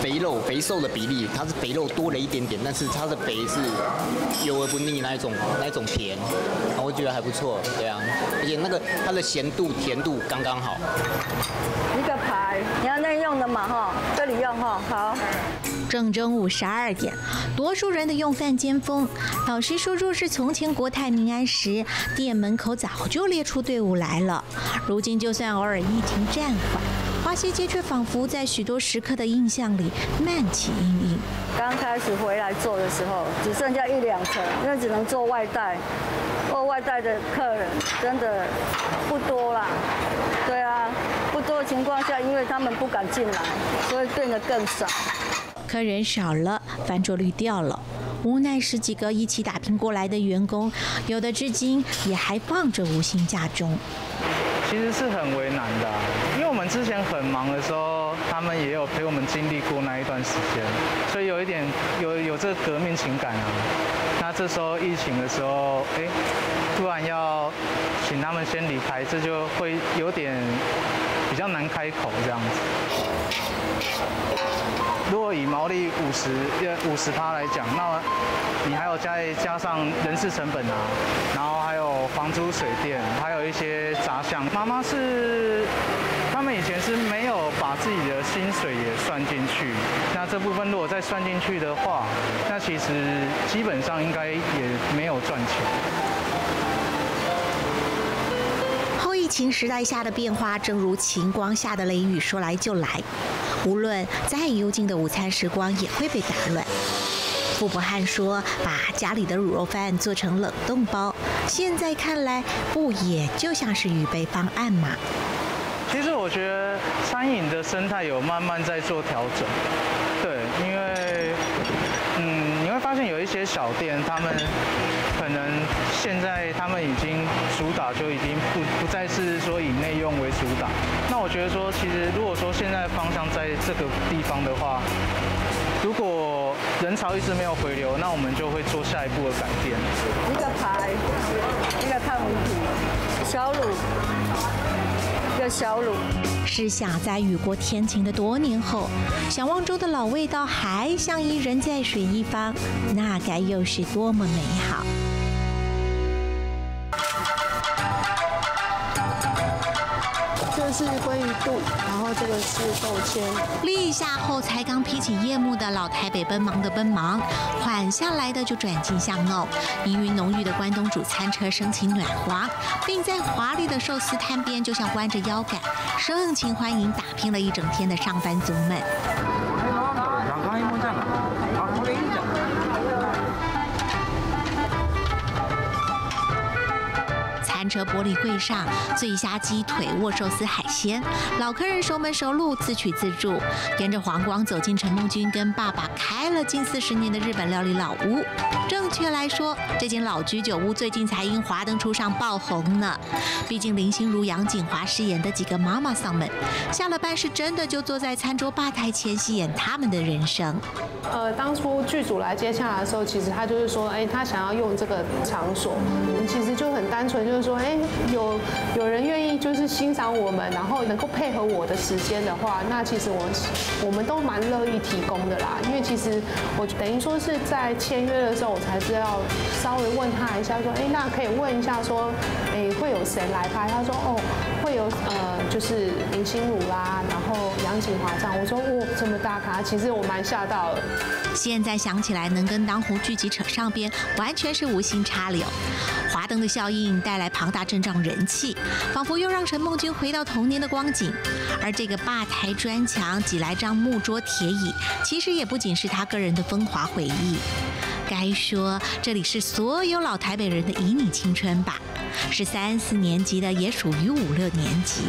肥肉肥瘦的比例，它是肥肉多了一点点，但是它的肥是油而不腻那一种那一种甜，我觉得还不错，对啊。而且那个它的咸度甜度刚刚好。
一个牌，你要内用的嘛哈，这里用哈，好。
正中午十二点，多数人的用饭尖峰。老实说，若是从前国泰民安时，店门口早就列出队伍来了。如今就算偶尔疫情暂缓，华西街却仿佛在许多食客的印象里漫起阴影。
刚开始回来做的时候，只剩下一两层，因为只能做外带，做外带的客人真的不多啦。对啊，不多的情况下，因为他们不敢进来，所以变得更少。
客人少了，翻桌率掉了，无奈十几个一起打拼过来的员工，有的至今也还放着无薪假中。
其实是很为难的，因为我们之前很忙的时候，他们也有陪我们经历过那一段时间，所以有一点有有这个革命情感啊。那这时候疫情的时候，哎，突然要请他们先离开，这就会有点比较难开口这样子。如果以毛利五十呃五十趴来讲，那你还有再加上人事成本啊，然后还有房租、水电，还有一些杂项。妈妈是他们以前是没有把自己的薪水也算进去，那这部分如果再算进去的话，那其实基本上应该也没有赚钱。
情时代下的变化，正如晴光下的雷雨，说来就来。无论再幽静的午餐时光，也会被打乱。傅伯汉说：“把家里的卤肉饭做成冷冻包，现在看来，不也就像是预备方案吗？”
其实我觉得餐饮的生态有慢慢在做调整。对，因为嗯，你会发现有一些小店，他们可能现在他们已经主打就已经不不再是说以内用为主打。那我觉得说，其实如果说现在方向在这个地方的话，如果人潮一直没有回流，那我们就会做下一步的改变。
一个牌，一个看问题，小鲁，个小卤。
试想，在雨过天晴的多年后，小望州的老味道还像一人在水一方，那该又是多么美好！
是鲑鱼肚，然后这个是豆签。
立夏后才刚披起夜幕的老台北奔忙的奔忙，缓下来的就转进巷弄。氤氲浓郁的关东煮餐车升起暖滑，并在华丽的寿司摊边，就像弯着腰杆，盛情欢迎打拼了一整天的上班族们。餐车玻璃柜上，醉虾、鸡腿、握寿司、海鲜，老客人熟门熟路，自取自助。沿着黄光走进陈梦君跟爸爸开了近四十年的日本料理老屋。正确来说，这间老居酒屋最近才因《华灯初上》爆红呢。毕竟林心如、杨锦华饰演的几个妈妈桑们，下了班是真的就坐在餐桌吧台前，戏演他们的人生。
呃，当初剧组来接洽的时候，其实他就是说，哎，他想要用这个场所，其实就很单纯，就是说，哎，有有人愿意就是欣赏我们，然后能够配合我的时间的话，那其实我我们都蛮乐意提供的啦。因为其实我等于说是在签约的时候，我才知道稍微问他一下，说，哎，那可以问一下说，哎，会有谁来拍？他说，哦，会有呃，就是林心如啦，然后杨锦华这样。我说，哇，这么大咖，其实我蛮吓到的。
现在想起来，能跟当红剧集扯上边，完全是无心插柳。的效应带来庞大阵仗人气，仿佛又让陈梦君回到童年的光景。而这个吧台砖墙挤来张木桌铁椅，其实也不仅是他个人的风华回忆。该说这里是所有老台北人的旖旎青春吧。是三四年级的，也属于五六年级。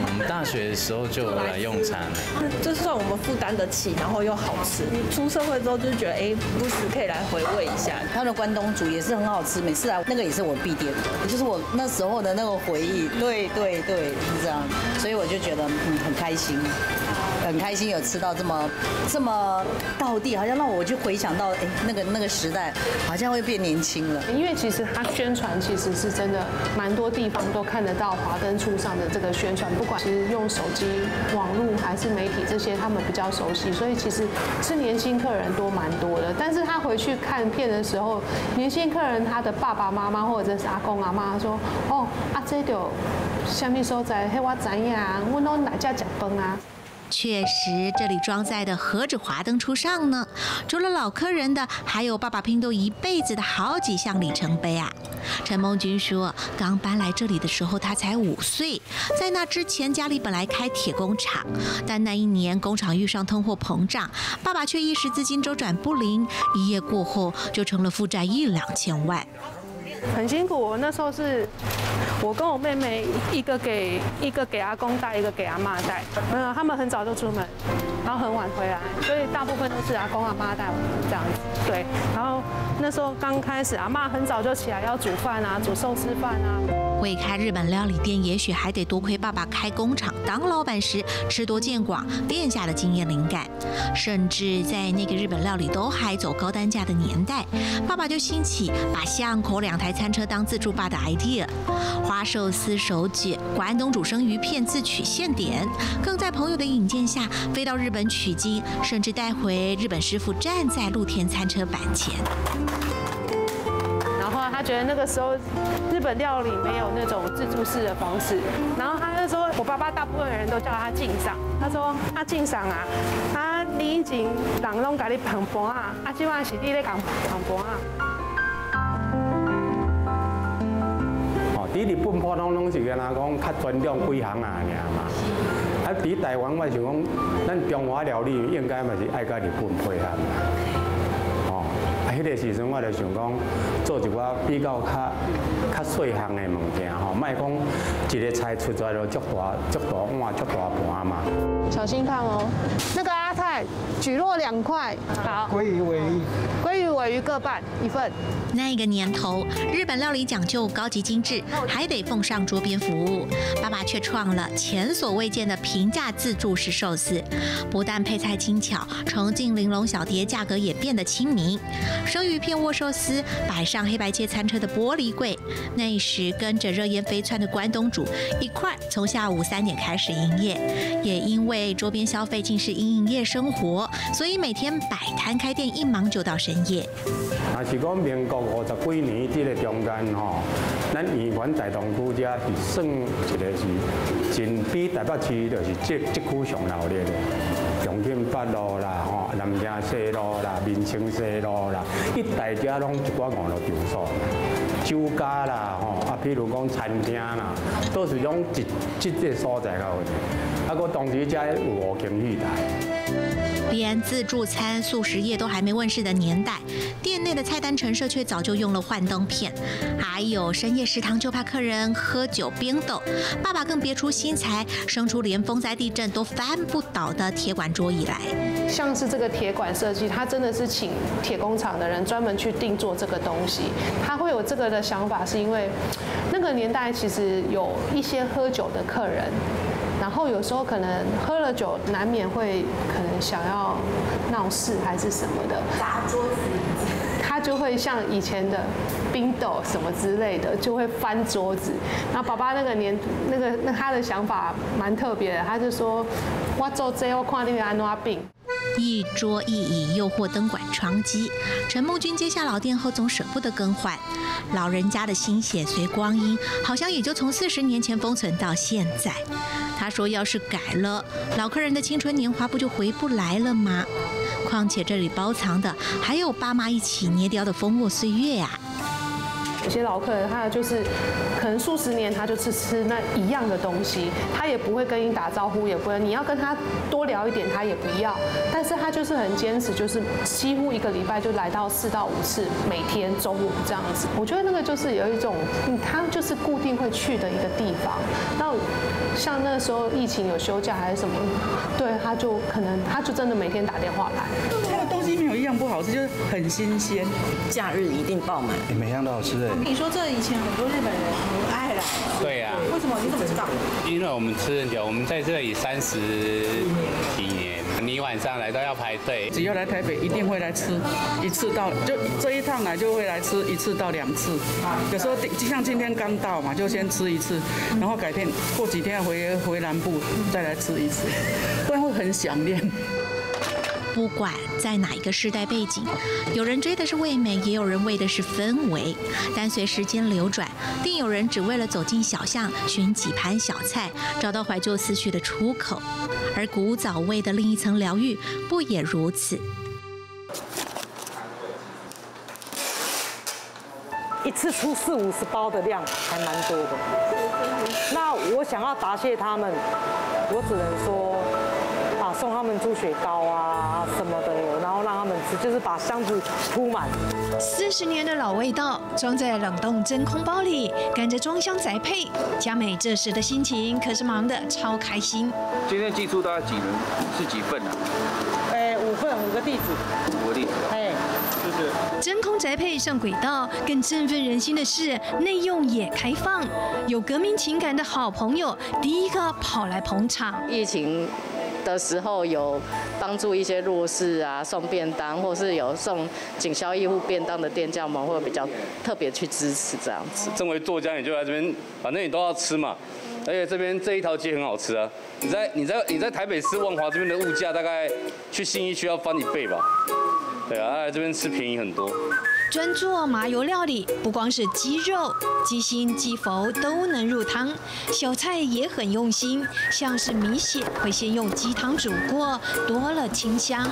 我们大学的时候就来用餐了，
这算我们负担得起，然后又好吃。出社会之后就觉得，哎，不时可以来回味一下。
他的关东煮也是很好吃，每次来那个也是我必点，的就是我那时候的那个回忆。对对对，是这样，所以我就觉得嗯很开心。很开心有吃到这么这么到地，好像让我就回想到哎那个那个时代，好像会变年轻了。
因为其实它宣传其实是真的蛮多地方都看得到华灯初上的这个宣传，不管是用手机、网络还是媒体这些，他们比较熟悉，所以其实是年轻客人多蛮多的。但是他回去看片的时候，年轻客人他的爸爸妈妈或者是阿公阿妈说，哦阿这就虾米所在，黑我知呀，我拢哪家食饭啊。
确实，这里装载的何止华灯初上呢？除了老客人的，还有爸爸拼斗一辈子的好几项里程碑啊！陈梦君说，刚搬来这里的时候，他才五岁，在那之前家里本来开铁工厂，但那一年工厂遇上通货膨胀，爸爸却一时资金周转不灵，一夜过后就成了负债一两千万。
很辛苦，我那时候是，我跟我妹妹一个给一个给阿公带，一个给阿妈带。嗯，他们很早就出门，然后很晚回来，所以大部分都是阿公阿妈带我们这样子。对，然后那时候刚开始，阿妈很早就起来要煮饭啊，煮寿司饭啊。
会开日本料理店，也许还得多亏爸爸开工厂当老板时吃多见广，店下的经验灵感。甚至在那个日本料理都还走高单价的年代，爸爸就兴起把巷口两台餐车当自助吧的 idea，花寿司手卷、关东煮生鱼片自取现点，更在朋友的引荐下飞到日本取经，甚至带回日本师傅站在露天餐车板前。
他觉得那个时候日本料理没有那种自助式的方式，然后他就说，我爸爸大部分人都叫他敬赏，他说他敬赏啊，他你以前人拢给你捧盘啊，啊今晚是你咧讲捧盘啊。
哦，伫日本普通拢是跟他讲较尊重几行啊，尔嘛。啊，伫台湾我想讲，咱中华料理应该嘛是爱甲日本配合嘛。迄个时阵，我就想讲做一寡比较较较细项的物件吼，莫讲一个菜出来就足大足大碗足大盘嘛。
小心烫哦。那个阿泰，举落两块。好。
鲑鱼尾
尾鱼各半一份。
那个年头，日本料理讲究高级精致，还得奉上桌边服务。爸爸却创了前所未见的平价自助式寿司，不但配菜精巧，重庆玲珑小碟，价格也变得亲民。生鱼片、握寿司摆上黑白切餐车的玻璃柜，那时跟着热烟飞窜的关东煮一块，从下午三点开始营业。也因为桌边消费竟是营营业生活，所以每天摆摊开店，一忙就到深夜。
啊，是讲民国五十几年这个中间吼，咱圆环大同区这是算一个是近比台北市就是这这区上闹热的。重庆北路啦，吼，南京西路啦，民清西路啦，一大家拢一寡五六场所，酒家啦，吼，啊，譬如讲餐厅啦，都是种一这个所在较好。啊，我当时才有五间戏台。
连自助餐、素食业都还没问世的年代，店内的菜单陈设却早就用了幻灯片。还有深夜食堂就怕客人喝酒冰斗，爸爸更别出心裁，生出连风灾地震都翻不倒的铁管桌椅来。
像是这个铁管设计，他真的是请铁工厂的人专门去定做这个东西。他会有这个的想法，是因为那个年代其实有一些喝酒的客人。然后有时候可能喝了酒，难免会可能想要闹事还是什么的，
砸桌子，
就会像以前的冰斗什么之类的，就会翻桌子。然后爸爸那个年那个那他的想法蛮特别的，他就说：“我做这我看你会安怎病。”
一桌一椅诱惑灯管窗机，陈梦君接下老店后总舍不得更换，老人家的心血随光阴，好像也就从四十年前封存到现在。他说：“要是改了，老客人的青春年华不就回不来了吗？况且这里包藏的还有爸妈一起捏雕的丰墨岁月呀。”
有些老客人，他就是可能数十年，他就是吃那一样的东西，他也不会跟你打招呼，也不会你要跟他多聊一点，他也不要。但是他就是很坚持，就是几乎一个礼拜就来到四到五次，每天中午这样子。我觉得那个就是有一种，他就是固定会去的一个地方。那像那时候疫情有休假还是什么，对，他就可能他就真的每天打电话来。
他的东西没有一样不好吃，就是很新鲜，
假日一定爆满，
每样都好吃哎。
你说这以前很多日本人不爱来，
对呀。
为什么？你怎么知道？
因为我们吃很久，我们在这里三十几年，你晚上来都要排队。
只要来台北，一定会来吃一次到，就这一趟来就会来吃一次到两次。有时候就像今天刚到嘛，就先吃一次，然后改天过几天回回南部再来吃一次，不然会很想念。
不管在哪一个时代背景，有人追的是味美，也有人为的是氛围。但随时间流转，定有人只为了走进小巷，寻几盘小菜，找到怀旧思绪的出口。而古早味的另一层疗愈，不也如此？
一次出四五十包的量，还蛮多的。那我想要答谢他们，我只能说。送他们猪血糕啊什么的，然后让他们吃，就是把箱子铺满。
四十年的老味道，装在冷冻真空包里，赶着装箱宅配。佳美这时的心情可是忙得超开心。
今天寄出大概几人？是几份啊？
哎，五份，五个地址。
五个地址。哎，
就是。
真空宅配上轨道，更振奋人心的是内用也开放。有革命情感的好朋友，第一个跑来捧场。
疫情。的时候有帮助一些弱势啊，送便当，或是有送警消医护便当的店家，我们会比较特别去支持这样子。
身为作家，你就来这边，反正你都要吃嘛。而且这边这一条街很好吃啊。你在你在你在台北市万华这边的物价，大概去信义区要翻一倍吧？对啊，来这边吃便宜很多。
专做麻油料理，不光是鸡肉、鸡心、鸡佛都能入汤，小菜也很用心，像是米血会先用鸡汤煮过，多了清香。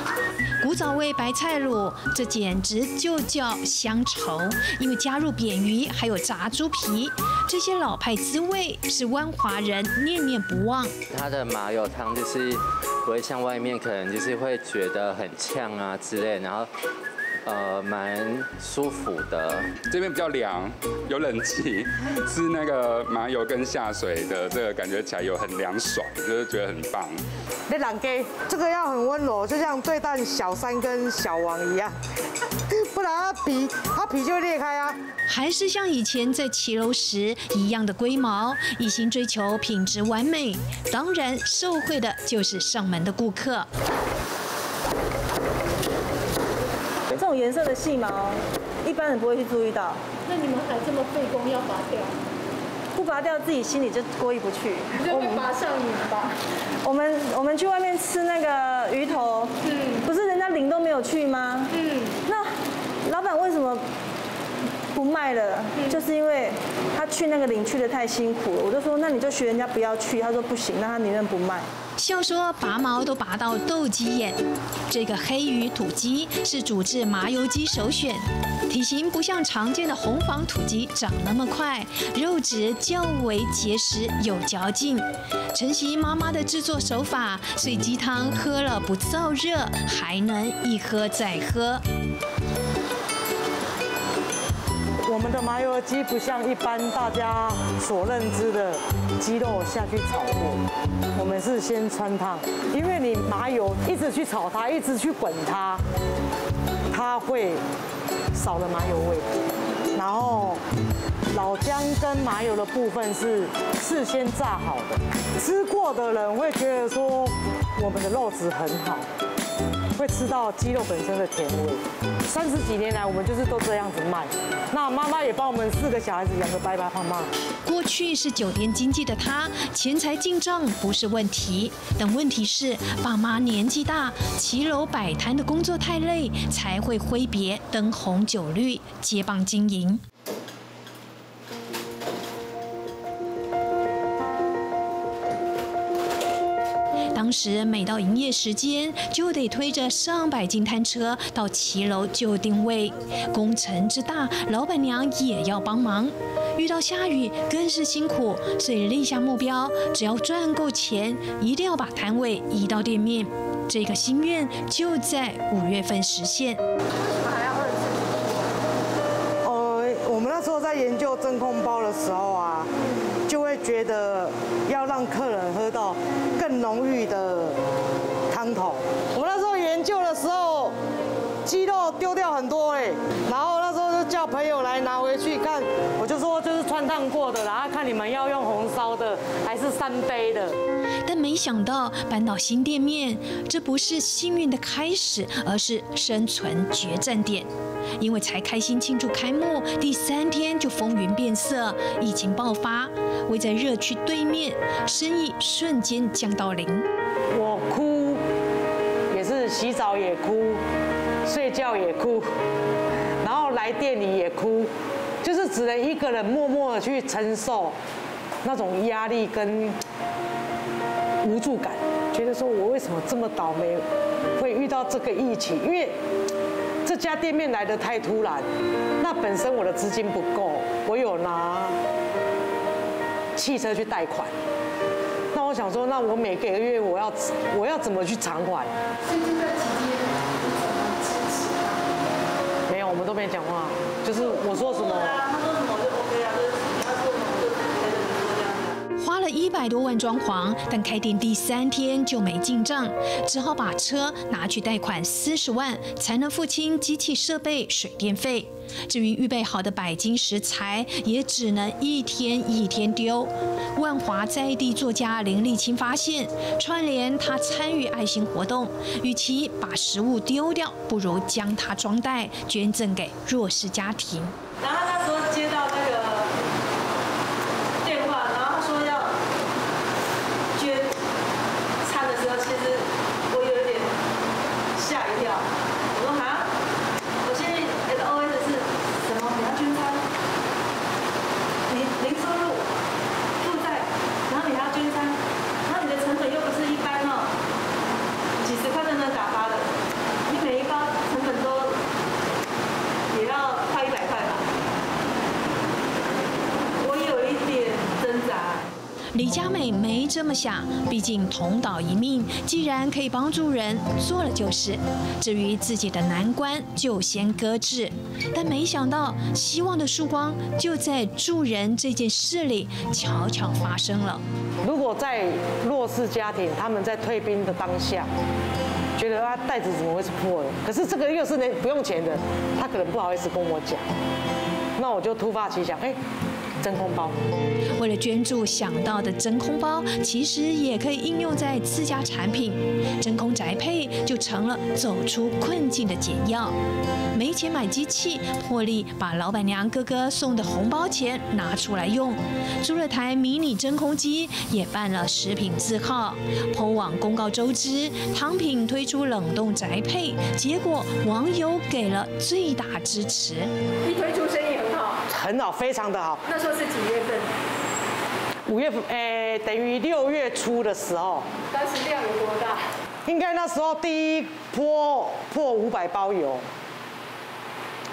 古早味白菜卤，这简直就叫乡愁，因为加入扁鱼还有炸猪皮，这些老派滋味是湾华人念念不忘。
它的麻油汤就是不会像外面可能就是会觉得很呛啊之类，然后。呃，蛮舒服的。
这边比较凉，有冷气，吃那个麻油跟下水的这个感觉起来有很凉爽，就是觉得很棒。
那冷给这个要很温柔，就像对待小三跟小王一样，<laughs> 不然它皮它皮就裂开啊。
还是像以前在骑楼时一样的龟毛，一心追求品质完美。当然，受惠的就是上门的顾客。
这种颜色的细毛，一般人不会去注意到。
那你们还这么费工要拔掉？
不拔掉，自己心里就过意不去。
就会拔上瘾吧？
我们我们去外面吃那个鱼头，嗯，不是人家领都没有去吗？嗯，那老板为什么不卖了？就是因为他去那个领去的太辛苦了。我就说，那你就学人家不要去。他说不行，那他宁愿不卖。
笑说拔毛都拔到斗鸡眼。这个黑鱼土鸡是煮制麻油鸡首选，体型不像常见的红房土鸡长那么快，肉质较为结实有嚼劲。晨曦妈妈的制作手法，所以鸡汤喝了不燥热，还能一喝再喝。
我们的麻油鸡不像一般大家所认知的鸡肉下去炒过，我们是先穿烫，因为你麻油一直去炒它，一直去滚它，它会少了麻油味。然后老姜跟麻油的部分是事先炸好的，吃过的人会觉得说我们的肉质很好。会吃到鸡肉本身的甜味。三十几年来，我们就是都这样子卖。那妈妈也帮我们四个小孩子养个白白胖胖。
过去是酒店经济的他，钱财进账不是问题，但问题是爸妈年纪大，骑楼摆摊的工作太累，才会挥别灯红酒绿，接棒经营。当时每到营业时间，就得推着上百斤摊车到骑楼就定位。工程之大，老板娘也要帮忙。遇到下雨更是辛苦，所以立下目标，只要赚够钱，一定要把摊位移到店面。这个心愿就在五月份实现。
呃，我们那时候在研究真空包的时候啊。就会觉得要让客人喝到更浓郁的汤头。我们那时候研究的时候，鸡肉丢掉很多哎，然后叫朋友来拿回去看，我就说就是穿烫过的，然后看你们要用红烧的还是三杯的。
但没想到搬到新店面，这不是幸运的开始，而是生存决战点。因为才开心庆祝开幕，第三天就风云变色，疫情爆发。位在热区对面，生意瞬间降到零。
我哭，也是洗澡也哭，睡觉也哭，来店里也哭，就是只能一个人默默的去承受那种压力跟无助感，觉得说我为什么这么倒霉，会遇到这个疫情？因为这家店面来的太突然，那本身我的资金不够，我有拿。汽车去贷款，那我想说，那我每个月我要我要怎么去偿还？没有，我们都没讲话，就是我说什么。
一百多万装潢，但开店第三天就没进账，只好把车拿去贷款四十万，才能付清机器设备、水电费。至于预备好的百金食材，也只能一天一天丢。万华在地作家林立清发现，串联他参与爱心活动，与其把食物丢掉，不如将它装袋捐赠给弱势家庭。
然后那时候接到那个。
李佳美这么想，毕竟同岛一命，既然可以帮助人，做了就是。至于自己的难关，就先搁置。但没想到，希望的曙光就在助人这件事里悄悄发生了。
如果在弱势家庭，他们在退兵的当下，觉得啊袋子怎么会是破的？可是这个又是那不用钱的，他可能不好意思跟我讲。那我就突发奇想，哎。真空包，
为了捐助想到的真空包，其实也可以应用在自家产品。真空宅配就成了走出困境的解药。没钱买机器，破例把老板娘哥哥送的红包钱拿出来用，租了台迷你真空机，也办了食品字号，铺网公告周知，汤品推出冷冻宅配，结果网友给了最大支持。
一推出生意很好。
非常的好。
那时候是几月份？
五月份，诶，等于六月初的时候。
当时量有多大？
应该那时候第一波破五百包邮。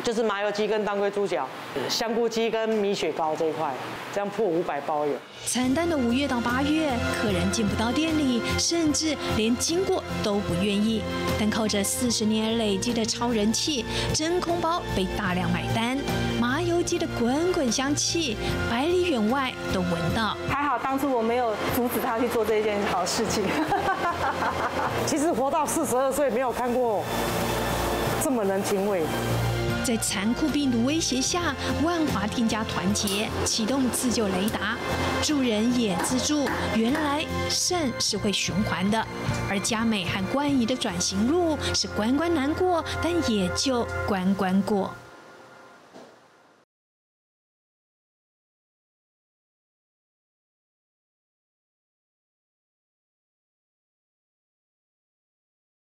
就是麻油鸡跟当归猪脚、香菇鸡跟米雪糕这一块，这样破五百包邮。
惨淡的五月到八月，客人进不到店里，甚至连经过都不愿意。但靠着四十年累积的超人气，真空包被大量买单，麻油鸡的滚滚香气，百里远外都闻到。
还好当初我没有阻止他去做这件好事情。<laughs>
其实活到四十二岁，没有看过这么人情味。
在残酷病毒威胁下，万华店家团结启动自救雷达，助人也自助。原来肾是会循环的，而佳美和关怡的转型路是关关难过，但也就关关过。